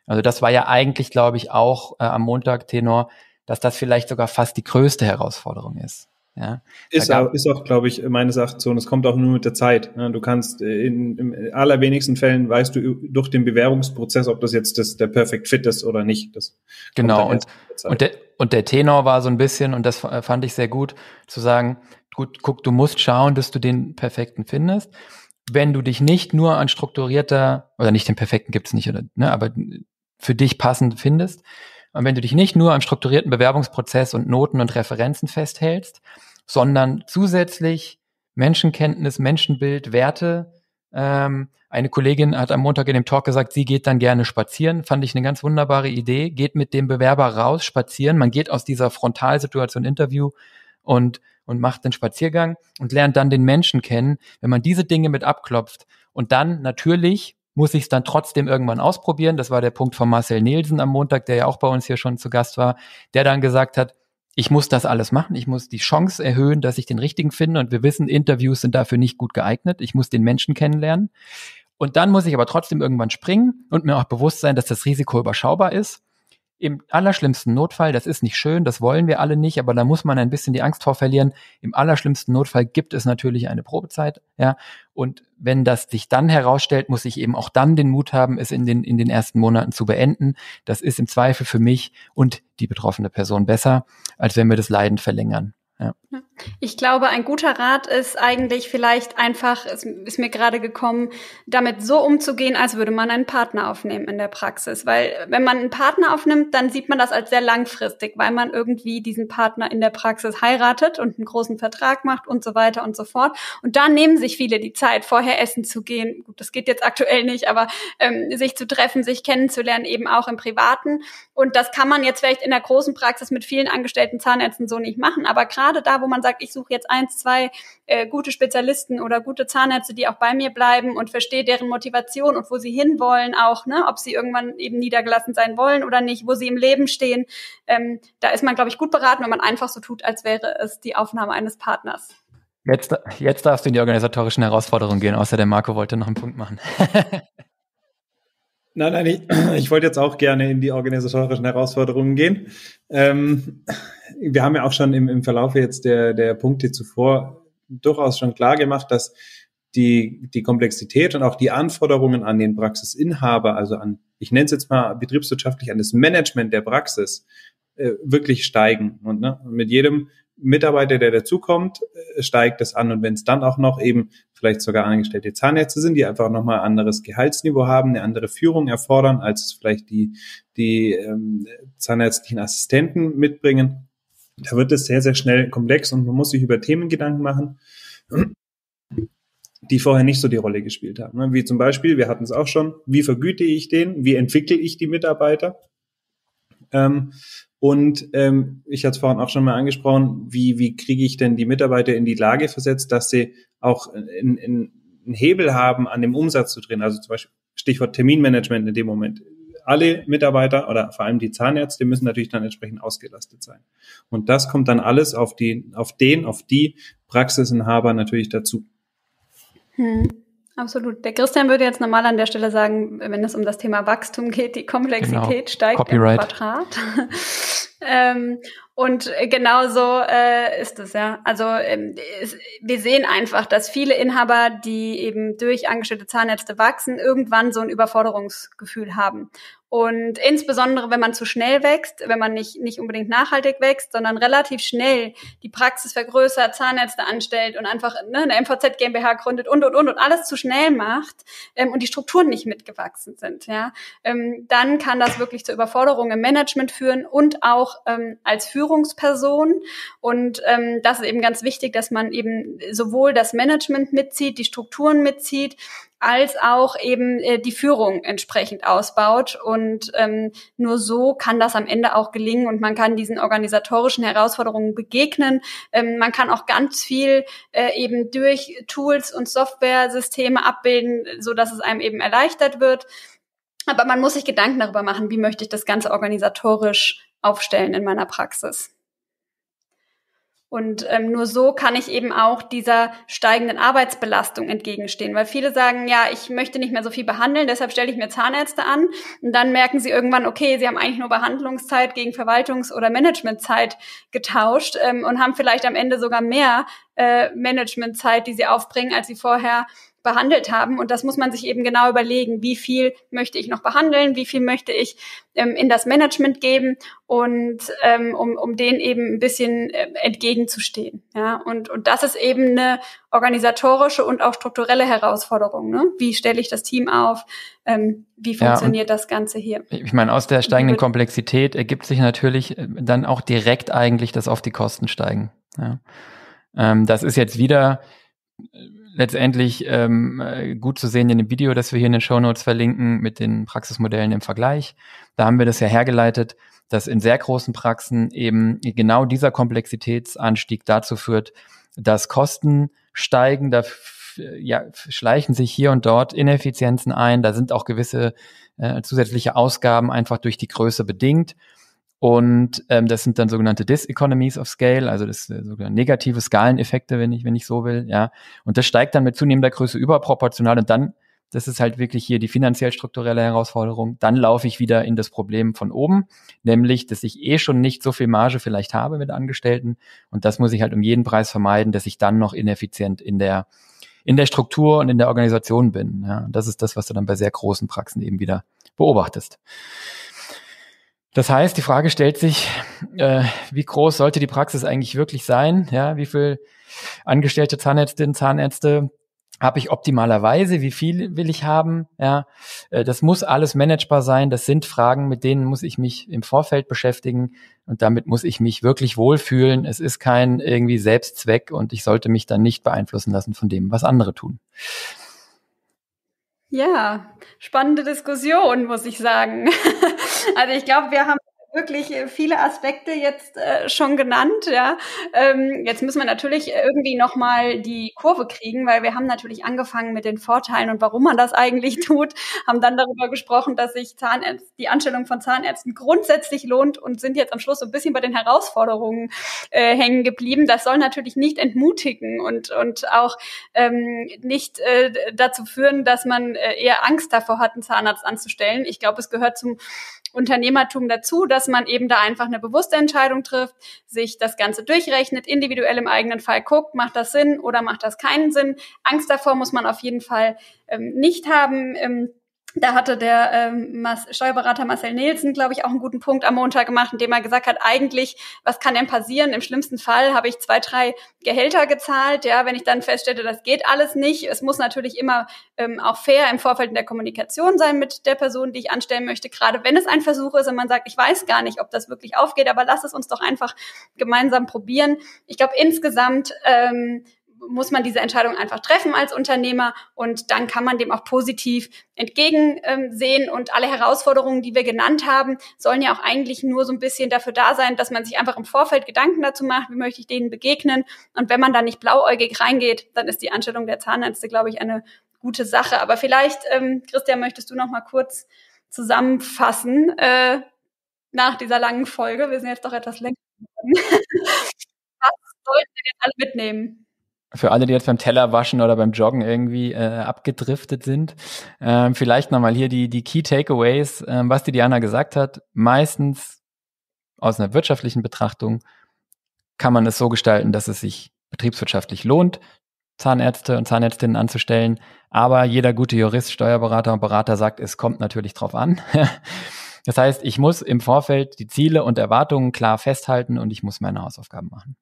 Also das war ja eigentlich, glaube ich, auch äh, am Montag Tenor, dass das vielleicht sogar fast die größte Herausforderung ist. Ja, ist, auch, ist auch, glaube ich, meines Erachtens so. Und es kommt auch nur mit der Zeit. Du kannst äh, in, in allerwenigsten Fällen weißt du durch den Bewerbungsprozess, ob das jetzt das, der Perfect Fit ist oder nicht. Das genau. Und, und, der, und der Tenor war so ein bisschen, und das fand ich sehr gut, zu sagen, gut, guck, du musst schauen, dass du den perfekten findest. Wenn du dich nicht nur an strukturierter, oder nicht den perfekten gibt's nicht, oder, ne, aber für dich passend findest, und wenn du dich nicht nur am strukturierten Bewerbungsprozess und Noten und Referenzen festhältst, sondern zusätzlich Menschenkenntnis, Menschenbild, Werte. Ähm, eine Kollegin hat am Montag in dem Talk gesagt, sie geht dann gerne spazieren. Fand ich eine ganz wunderbare Idee. Geht mit dem Bewerber raus, spazieren. Man geht aus dieser Frontalsituation Interview und, und macht den Spaziergang und lernt dann den Menschen kennen. Wenn man diese Dinge mit abklopft und dann natürlich muss ich es dann trotzdem irgendwann ausprobieren. Das war der Punkt von Marcel Nielsen am Montag, der ja auch bei uns hier schon zu Gast war, der dann gesagt hat, ich muss das alles machen, ich muss die Chance erhöhen, dass ich den richtigen finde und wir wissen, Interviews sind dafür nicht gut geeignet. Ich muss den Menschen kennenlernen. Und dann muss ich aber trotzdem irgendwann springen und mir auch bewusst sein, dass das Risiko überschaubar ist im allerschlimmsten Notfall, das ist nicht schön, das wollen wir alle nicht, aber da muss man ein bisschen die Angst vor verlieren. Im allerschlimmsten Notfall gibt es natürlich eine Probezeit, ja. Und wenn das sich dann herausstellt, muss ich eben auch dann den Mut haben, es in den, in den ersten Monaten zu beenden. Das ist im Zweifel für mich und die betroffene Person besser, als wenn wir das Leiden verlängern. Ja. Ich glaube, ein guter Rat ist eigentlich vielleicht einfach, es ist mir gerade gekommen, damit so umzugehen, als würde man einen Partner aufnehmen in der Praxis. Weil wenn man einen Partner aufnimmt, dann sieht man das als sehr langfristig, weil man irgendwie diesen Partner in der Praxis heiratet und einen großen Vertrag macht und so weiter und so fort. Und da nehmen sich viele die Zeit, vorher essen zu gehen. Gut, das geht jetzt aktuell nicht, aber ähm, sich zu treffen, sich kennenzulernen, eben auch im Privaten. Und das kann man jetzt vielleicht in der großen Praxis mit vielen angestellten Zahnärzten so nicht machen. Aber gerade da, wo man sagt, ich suche jetzt eins, zwei äh, gute Spezialisten oder gute Zahnärzte, die auch bei mir bleiben und verstehe deren Motivation und wo sie hinwollen auch, ne, ob sie irgendwann eben niedergelassen sein wollen oder nicht, wo sie im Leben stehen. Ähm, da ist man, glaube ich, gut beraten, wenn man einfach so tut, als wäre es die Aufnahme eines Partners. Jetzt, jetzt darfst du in die organisatorischen Herausforderungen gehen, außer der Marco wollte noch einen Punkt machen. Nein, nein, ich, ich wollte jetzt auch gerne in die organisatorischen Herausforderungen gehen. Ähm, wir haben ja auch schon im, im Verlauf jetzt der, der Punkte zuvor durchaus schon klar gemacht, dass die, die Komplexität und auch die Anforderungen an den Praxisinhaber, also an, ich nenne es jetzt mal betriebswirtschaftlich, an das Management der Praxis, äh, wirklich steigen. Und ne, mit jedem Mitarbeiter, der dazukommt, äh, steigt es an. Und wenn es dann auch noch eben vielleicht sogar angestellte Zahnärzte sind, die einfach nochmal ein anderes Gehaltsniveau haben, eine andere Führung erfordern, als vielleicht die, die ähm, zahnärztlichen Assistenten mitbringen, da wird es sehr, sehr schnell komplex und man muss sich über Themen Gedanken machen, die vorher nicht so die Rolle gespielt haben. Ne? Wie zum Beispiel, wir hatten es auch schon, wie vergüte ich den, wie entwickle ich die Mitarbeiter? Ähm, und ähm, ich hatte es vorhin auch schon mal angesprochen, wie, wie kriege ich denn die Mitarbeiter in die Lage versetzt, dass sie auch in, in, einen Hebel haben, an dem Umsatz zu drehen. Also zum Beispiel Stichwort Terminmanagement in dem Moment. Alle Mitarbeiter oder vor allem die Zahnärzte müssen natürlich dann entsprechend ausgelastet sein. Und das kommt dann alles auf die, auf den, auf die Praxisinhaber natürlich dazu. Hm. Absolut. Der Christian würde jetzt normal an der Stelle sagen, wenn es um das Thema Wachstum geht, die Komplexität genau. steigt Copyright. im Quadrat. ähm, und genauso äh, ist es ja. Also ähm, es, wir sehen einfach, dass viele Inhaber, die eben durch angestellte Zahnärzte wachsen, irgendwann so ein Überforderungsgefühl haben. Und insbesondere, wenn man zu schnell wächst, wenn man nicht, nicht unbedingt nachhaltig wächst, sondern relativ schnell die Praxis vergrößert, Zahnärzte anstellt und einfach ne, eine MVZ GmbH gründet und, und, und und alles zu schnell macht ähm, und die Strukturen nicht mitgewachsen sind, ja, ähm, dann kann das wirklich zur Überforderung im Management führen und auch ähm, als Führungsperson. Und ähm, das ist eben ganz wichtig, dass man eben sowohl das Management mitzieht, die Strukturen mitzieht, als auch eben äh, die Führung entsprechend ausbaut. Und ähm, nur so kann das am Ende auch gelingen und man kann diesen organisatorischen Herausforderungen begegnen. Ähm, man kann auch ganz viel äh, eben durch Tools und Software-Systeme abbilden, so dass es einem eben erleichtert wird. Aber man muss sich Gedanken darüber machen, wie möchte ich das Ganze organisatorisch aufstellen in meiner Praxis. Und ähm, nur so kann ich eben auch dieser steigenden Arbeitsbelastung entgegenstehen. Weil viele sagen, ja, ich möchte nicht mehr so viel behandeln, deshalb stelle ich mir Zahnärzte an. Und dann merken sie irgendwann, okay, sie haben eigentlich nur Behandlungszeit gegen Verwaltungs- oder Managementzeit getauscht ähm, und haben vielleicht am Ende sogar mehr äh, Managementzeit, die sie aufbringen, als sie vorher behandelt haben. Und das muss man sich eben genau überlegen, wie viel möchte ich noch behandeln, wie viel möchte ich ähm, in das Management geben und ähm, um, um denen eben ein bisschen äh, entgegenzustehen. Ja, und, und das ist eben eine organisatorische und auch strukturelle Herausforderung. Ne? Wie stelle ich das Team auf? Ähm, wie funktioniert ja, das Ganze hier? Ich meine, aus der steigenden Komplexität ergibt sich natürlich äh, dann auch direkt eigentlich, dass auf die Kosten steigen. Ja. Ähm, das ist jetzt wieder letztendlich ähm, äh, gut zu sehen in dem Video, das wir hier in den Show Notes verlinken mit den Praxismodellen im Vergleich. Da haben wir das ja hergeleitet, dass in sehr großen Praxen eben genau dieser Komplexitätsanstieg dazu führt, dass Kosten steigen, da ja, schleichen sich hier und dort Ineffizienzen ein, da sind auch gewisse äh, zusätzliche Ausgaben einfach durch die Größe bedingt. Und ähm, das sind dann sogenannte Diseconomies of Scale, also das äh, sogenannte negative Skaleneffekte, wenn ich, wenn ich so will, ja. Und das steigt dann mit zunehmender Größe überproportional und dann, das ist halt wirklich hier die finanziell strukturelle Herausforderung, dann laufe ich wieder in das Problem von oben, nämlich, dass ich eh schon nicht so viel Marge vielleicht habe mit Angestellten und das muss ich halt um jeden Preis vermeiden, dass ich dann noch ineffizient in der in der Struktur und in der Organisation bin. Ja, das ist das, was du dann bei sehr großen Praxen eben wieder beobachtest. Das heißt, die Frage stellt sich, äh, wie groß sollte die Praxis eigentlich wirklich sein? Ja, wie viel angestellte Zahnärztinnen, Zahnärzte habe ich optimalerweise? Wie viel will ich haben? Ja, äh, das muss alles managebar sein. Das sind Fragen, mit denen muss ich mich im Vorfeld beschäftigen und damit muss ich mich wirklich wohlfühlen. Es ist kein irgendwie Selbstzweck und ich sollte mich dann nicht beeinflussen lassen von dem, was andere tun. Ja, spannende Diskussion, muss ich sagen. also ich glaube, wir haben wirklich äh, viele Aspekte jetzt äh, schon genannt. Ja, ähm, jetzt müssen wir natürlich irgendwie noch mal die Kurve kriegen, weil wir haben natürlich angefangen mit den Vorteilen und warum man das eigentlich tut, haben dann darüber gesprochen, dass sich Zahnärzt, die Anstellung von Zahnärzten grundsätzlich lohnt und sind jetzt am Schluss so ein bisschen bei den Herausforderungen äh, hängen geblieben. Das soll natürlich nicht entmutigen und und auch ähm, nicht äh, dazu führen, dass man äh, eher Angst davor hat, einen Zahnarzt anzustellen. Ich glaube, es gehört zum Unternehmertum dazu, dass man eben da einfach eine bewusste Entscheidung trifft, sich das Ganze durchrechnet, individuell im eigenen Fall guckt, macht das Sinn oder macht das keinen Sinn. Angst davor muss man auf jeden Fall ähm, nicht haben. Ähm, da hatte der ähm, Steuerberater Marcel Nielsen, glaube ich, auch einen guten Punkt am Montag gemacht, indem er gesagt hat, eigentlich, was kann denn passieren? Im schlimmsten Fall habe ich zwei, drei Gehälter gezahlt. Ja, wenn ich dann feststelle, das geht alles nicht. Es muss natürlich immer ähm, auch fair im Vorfeld in der Kommunikation sein mit der Person, die ich anstellen möchte, gerade wenn es ein Versuch ist und man sagt, ich weiß gar nicht, ob das wirklich aufgeht, aber lass es uns doch einfach gemeinsam probieren. Ich glaube, insgesamt ähm, muss man diese Entscheidung einfach treffen als Unternehmer und dann kann man dem auch positiv entgegensehen ähm, und alle Herausforderungen, die wir genannt haben, sollen ja auch eigentlich nur so ein bisschen dafür da sein, dass man sich einfach im Vorfeld Gedanken dazu macht, wie möchte ich denen begegnen und wenn man da nicht blauäugig reingeht, dann ist die Anstellung der Zahnärzte, glaube ich, eine gute Sache. Aber vielleicht, ähm, Christian, möchtest du noch mal kurz zusammenfassen äh, nach dieser langen Folge? Wir sind jetzt doch etwas länger. Was sollten wir jetzt alle mitnehmen? Für alle, die jetzt beim Teller waschen oder beim Joggen irgendwie äh, abgedriftet sind, ähm, vielleicht nochmal hier die, die Key Takeaways, ähm, was die Diana gesagt hat. Meistens aus einer wirtschaftlichen Betrachtung kann man es so gestalten, dass es sich betriebswirtschaftlich lohnt, Zahnärzte und Zahnärztinnen anzustellen. Aber jeder gute Jurist, Steuerberater und Berater sagt, es kommt natürlich drauf an. das heißt, ich muss im Vorfeld die Ziele und Erwartungen klar festhalten und ich muss meine Hausaufgaben machen.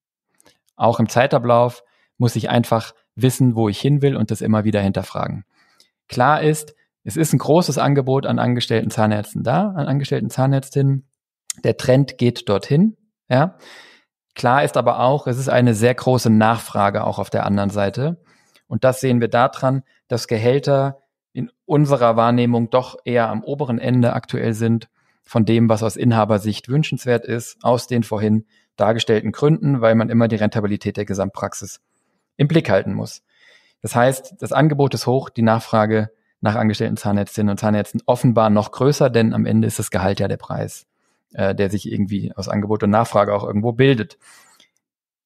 Auch im Zeitablauf muss ich einfach wissen, wo ich hin will und das immer wieder hinterfragen. Klar ist, es ist ein großes Angebot an angestellten Zahnärzten da, an angestellten Zahnärztinnen. Der Trend geht dorthin, ja. Klar ist aber auch, es ist eine sehr große Nachfrage auch auf der anderen Seite. Und das sehen wir daran, dass Gehälter in unserer Wahrnehmung doch eher am oberen Ende aktuell sind von dem, was aus Inhabersicht wünschenswert ist, aus den vorhin dargestellten Gründen, weil man immer die Rentabilität der Gesamtpraxis im Blick halten muss. Das heißt, das Angebot ist hoch, die Nachfrage nach angestellten Zahnärztinnen und Zahnärzten offenbar noch größer, denn am Ende ist das Gehalt ja der Preis, äh, der sich irgendwie aus Angebot und Nachfrage auch irgendwo bildet.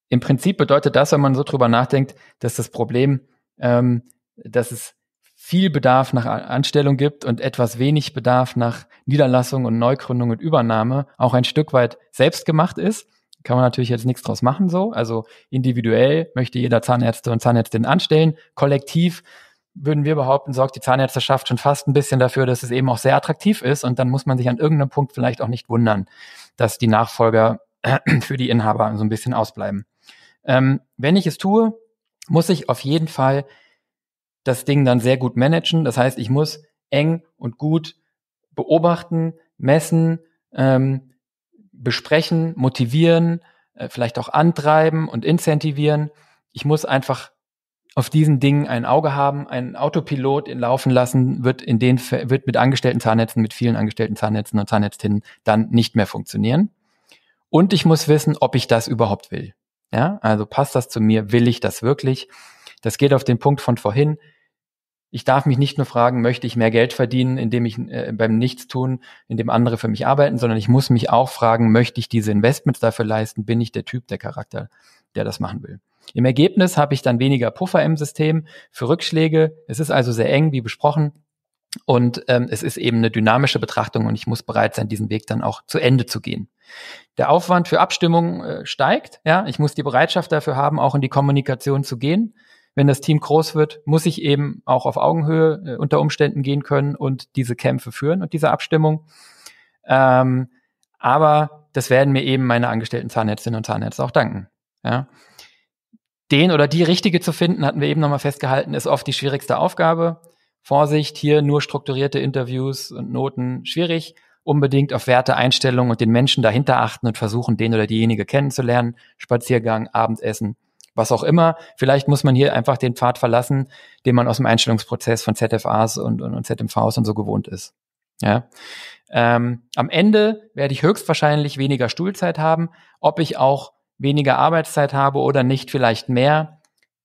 Im Prinzip bedeutet das, wenn man so drüber nachdenkt, dass das Problem, ähm, dass es viel Bedarf nach Anstellung gibt und etwas wenig Bedarf nach Niederlassung und Neugründung und Übernahme auch ein Stück weit selbst gemacht ist kann man natürlich jetzt nichts draus machen so. Also individuell möchte jeder Zahnärzte und Zahnärztin anstellen. Kollektiv würden wir behaupten, sorgt die Zahnärzteschaft schon fast ein bisschen dafür, dass es eben auch sehr attraktiv ist. Und dann muss man sich an irgendeinem Punkt vielleicht auch nicht wundern, dass die Nachfolger für die Inhaber so ein bisschen ausbleiben. Ähm, wenn ich es tue, muss ich auf jeden Fall das Ding dann sehr gut managen. Das heißt, ich muss eng und gut beobachten, messen, ähm, besprechen, motivieren, äh, vielleicht auch antreiben und incentivieren. Ich muss einfach auf diesen Dingen ein Auge haben. Ein Autopilot laufen lassen wird in den wird mit angestellten Zahnnetzen, mit vielen angestellten Zahnnetzen und Zahnärztinnen dann nicht mehr funktionieren. Und ich muss wissen, ob ich das überhaupt will. Ja, also passt das zu mir? Will ich das wirklich? Das geht auf den Punkt von vorhin ich darf mich nicht nur fragen, möchte ich mehr Geld verdienen, indem ich äh, beim Nichtstun, indem andere für mich arbeiten, sondern ich muss mich auch fragen, möchte ich diese Investments dafür leisten? Bin ich der Typ, der Charakter, der das machen will? Im Ergebnis habe ich dann weniger Puffer im System für Rückschläge. Es ist also sehr eng, wie besprochen. Und ähm, es ist eben eine dynamische Betrachtung und ich muss bereit sein, diesen Weg dann auch zu Ende zu gehen. Der Aufwand für Abstimmung äh, steigt. Ja, ich muss die Bereitschaft dafür haben, auch in die Kommunikation zu gehen wenn das Team groß wird, muss ich eben auch auf Augenhöhe äh, unter Umständen gehen können und diese Kämpfe führen und diese Abstimmung. Ähm, aber das werden mir eben meine angestellten Zahnärztinnen und Zahnärzte auch danken. Ja. Den oder die richtige zu finden, hatten wir eben nochmal festgehalten, ist oft die schwierigste Aufgabe. Vorsicht, hier nur strukturierte Interviews und Noten schwierig. Unbedingt auf Werte, Einstellungen und den Menschen dahinter achten und versuchen, den oder diejenige kennenzulernen. Spaziergang, Abendessen, was auch immer. Vielleicht muss man hier einfach den Pfad verlassen, den man aus dem Einstellungsprozess von ZFAs und, und, und ZMVs und so gewohnt ist. Ja. Ähm, am Ende werde ich höchstwahrscheinlich weniger Stuhlzeit haben. Ob ich auch weniger Arbeitszeit habe oder nicht, vielleicht mehr.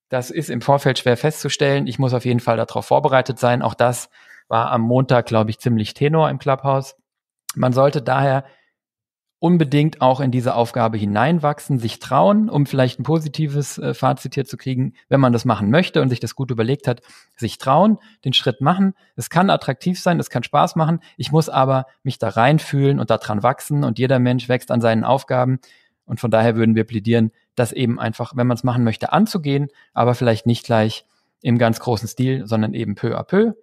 Das ist im Vorfeld schwer festzustellen. Ich muss auf jeden Fall darauf vorbereitet sein. Auch das war am Montag, glaube ich, ziemlich tenor im Clubhouse. Man sollte daher unbedingt auch in diese Aufgabe hineinwachsen, sich trauen, um vielleicht ein positives äh, Fazit hier zu kriegen, wenn man das machen möchte und sich das gut überlegt hat, sich trauen, den Schritt machen. Es kann attraktiv sein, es kann Spaß machen. Ich muss aber mich da reinfühlen und daran wachsen und jeder Mensch wächst an seinen Aufgaben. Und von daher würden wir plädieren, das eben einfach, wenn man es machen möchte, anzugehen, aber vielleicht nicht gleich im ganz großen Stil, sondern eben peu à peu.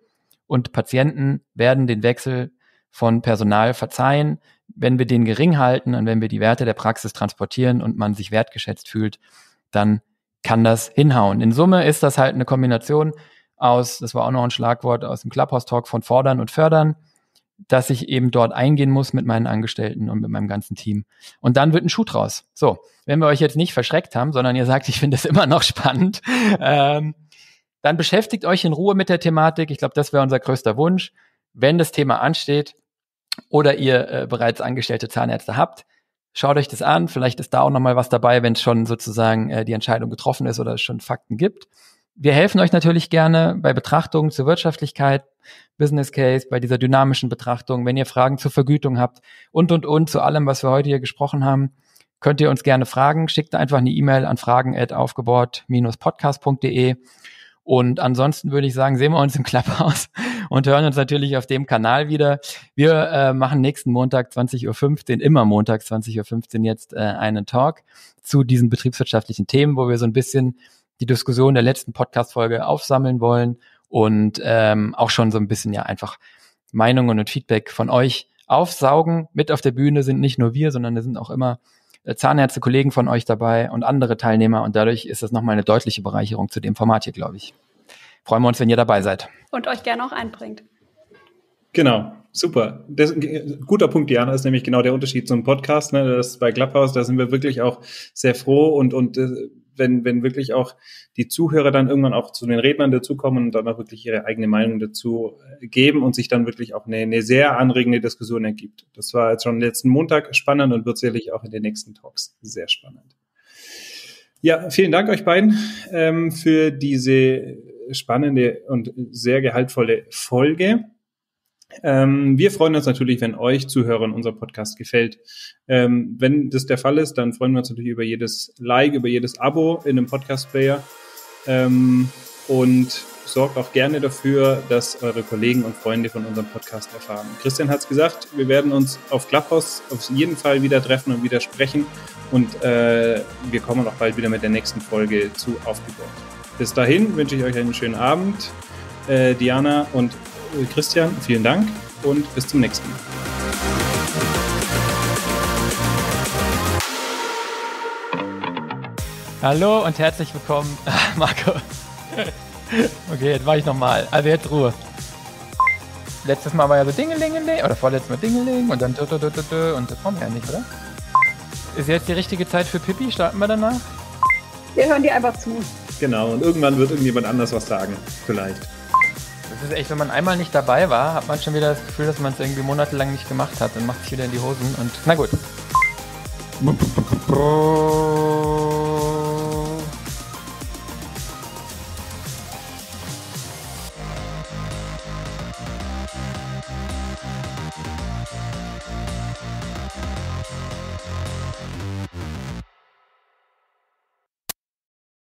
Und Patienten werden den Wechsel von Personal verzeihen, wenn wir den gering halten und wenn wir die Werte der Praxis transportieren und man sich wertgeschätzt fühlt, dann kann das hinhauen. In Summe ist das halt eine Kombination aus, das war auch noch ein Schlagwort aus dem Clubhouse-Talk von fordern und fördern, dass ich eben dort eingehen muss mit meinen Angestellten und mit meinem ganzen Team. Und dann wird ein Schuh draus. So, wenn wir euch jetzt nicht verschreckt haben, sondern ihr sagt, ich finde es immer noch spannend, ähm, dann beschäftigt euch in Ruhe mit der Thematik. Ich glaube, das wäre unser größter Wunsch. Wenn das Thema ansteht, oder ihr äh, bereits angestellte Zahnärzte habt, schaut euch das an. Vielleicht ist da auch nochmal was dabei, wenn schon sozusagen äh, die Entscheidung getroffen ist oder es schon Fakten gibt. Wir helfen euch natürlich gerne bei Betrachtungen zur Wirtschaftlichkeit, Business Case, bei dieser dynamischen Betrachtung. Wenn ihr Fragen zur Vergütung habt und, und, und, zu allem, was wir heute hier gesprochen haben, könnt ihr uns gerne fragen. Schickt einfach eine E-Mail an fragen@aufgebaut-podcast.de. Und ansonsten würde ich sagen, sehen wir uns im Clubhouse und hören uns natürlich auf dem Kanal wieder. Wir äh, machen nächsten Montag 20.15 Uhr, immer Montag 20.15 Uhr jetzt äh, einen Talk zu diesen betriebswirtschaftlichen Themen, wo wir so ein bisschen die Diskussion der letzten Podcast-Folge aufsammeln wollen und ähm, auch schon so ein bisschen ja einfach Meinungen und Feedback von euch aufsaugen. Mit auf der Bühne sind nicht nur wir, sondern da sind auch immer äh, Zahnärzte, Kollegen von euch dabei und andere Teilnehmer und dadurch ist das nochmal eine deutliche Bereicherung zu dem Format hier, glaube ich. Freuen wir uns, wenn ihr dabei seid. Und euch gerne auch einbringt. Genau, super. Das, guter Punkt, Diana, ist nämlich genau der Unterschied zum Podcast. Ne? Das bei Clubhouse, da sind wir wirklich auch sehr froh und, und äh, wenn, wenn wirklich auch die Zuhörer dann irgendwann auch zu den Rednern dazukommen und dann auch wirklich ihre eigene Meinung dazu äh, geben und sich dann wirklich auch eine, eine sehr anregende Diskussion ergibt. Das war jetzt schon letzten Montag spannend und wird sicherlich auch in den nächsten Talks sehr spannend. Ja, vielen Dank euch beiden ähm, für diese spannende und sehr gehaltvolle Folge. Ähm, wir freuen uns natürlich, wenn euch Zuhörern unser Podcast gefällt. Ähm, wenn das der Fall ist, dann freuen wir uns natürlich über jedes Like, über jedes Abo in einem Podcast-Player. Ähm, und sorgt auch gerne dafür, dass eure Kollegen und Freunde von unserem Podcast erfahren. Christian hat es gesagt, wir werden uns auf Clubhouse auf jeden Fall wieder treffen und wieder sprechen. Und äh, wir kommen auch bald wieder mit der nächsten Folge zu aufgebaut. Bis dahin wünsche ich euch einen schönen Abend. Äh, Diana und Christian, vielen Dank und bis zum nächsten Mal. Hallo und herzlich willkommen, Marco. Okay, jetzt mache ich nochmal. Also jetzt Ruhe. Letztes Mal war ja so Dingelingeling oder vorletztes Mal Dingeling und dann und das kommt ja nicht, oder? Ist jetzt die richtige Zeit für Pippi? Starten wir danach? Wir hören dir einfach zu. Genau, und irgendwann wird irgendjemand anders was sagen, vielleicht. Das ist echt, wenn man einmal nicht dabei war, hat man schon wieder das Gefühl, dass man es irgendwie monatelang nicht gemacht hat. Dann macht es wieder in die Hosen und na gut.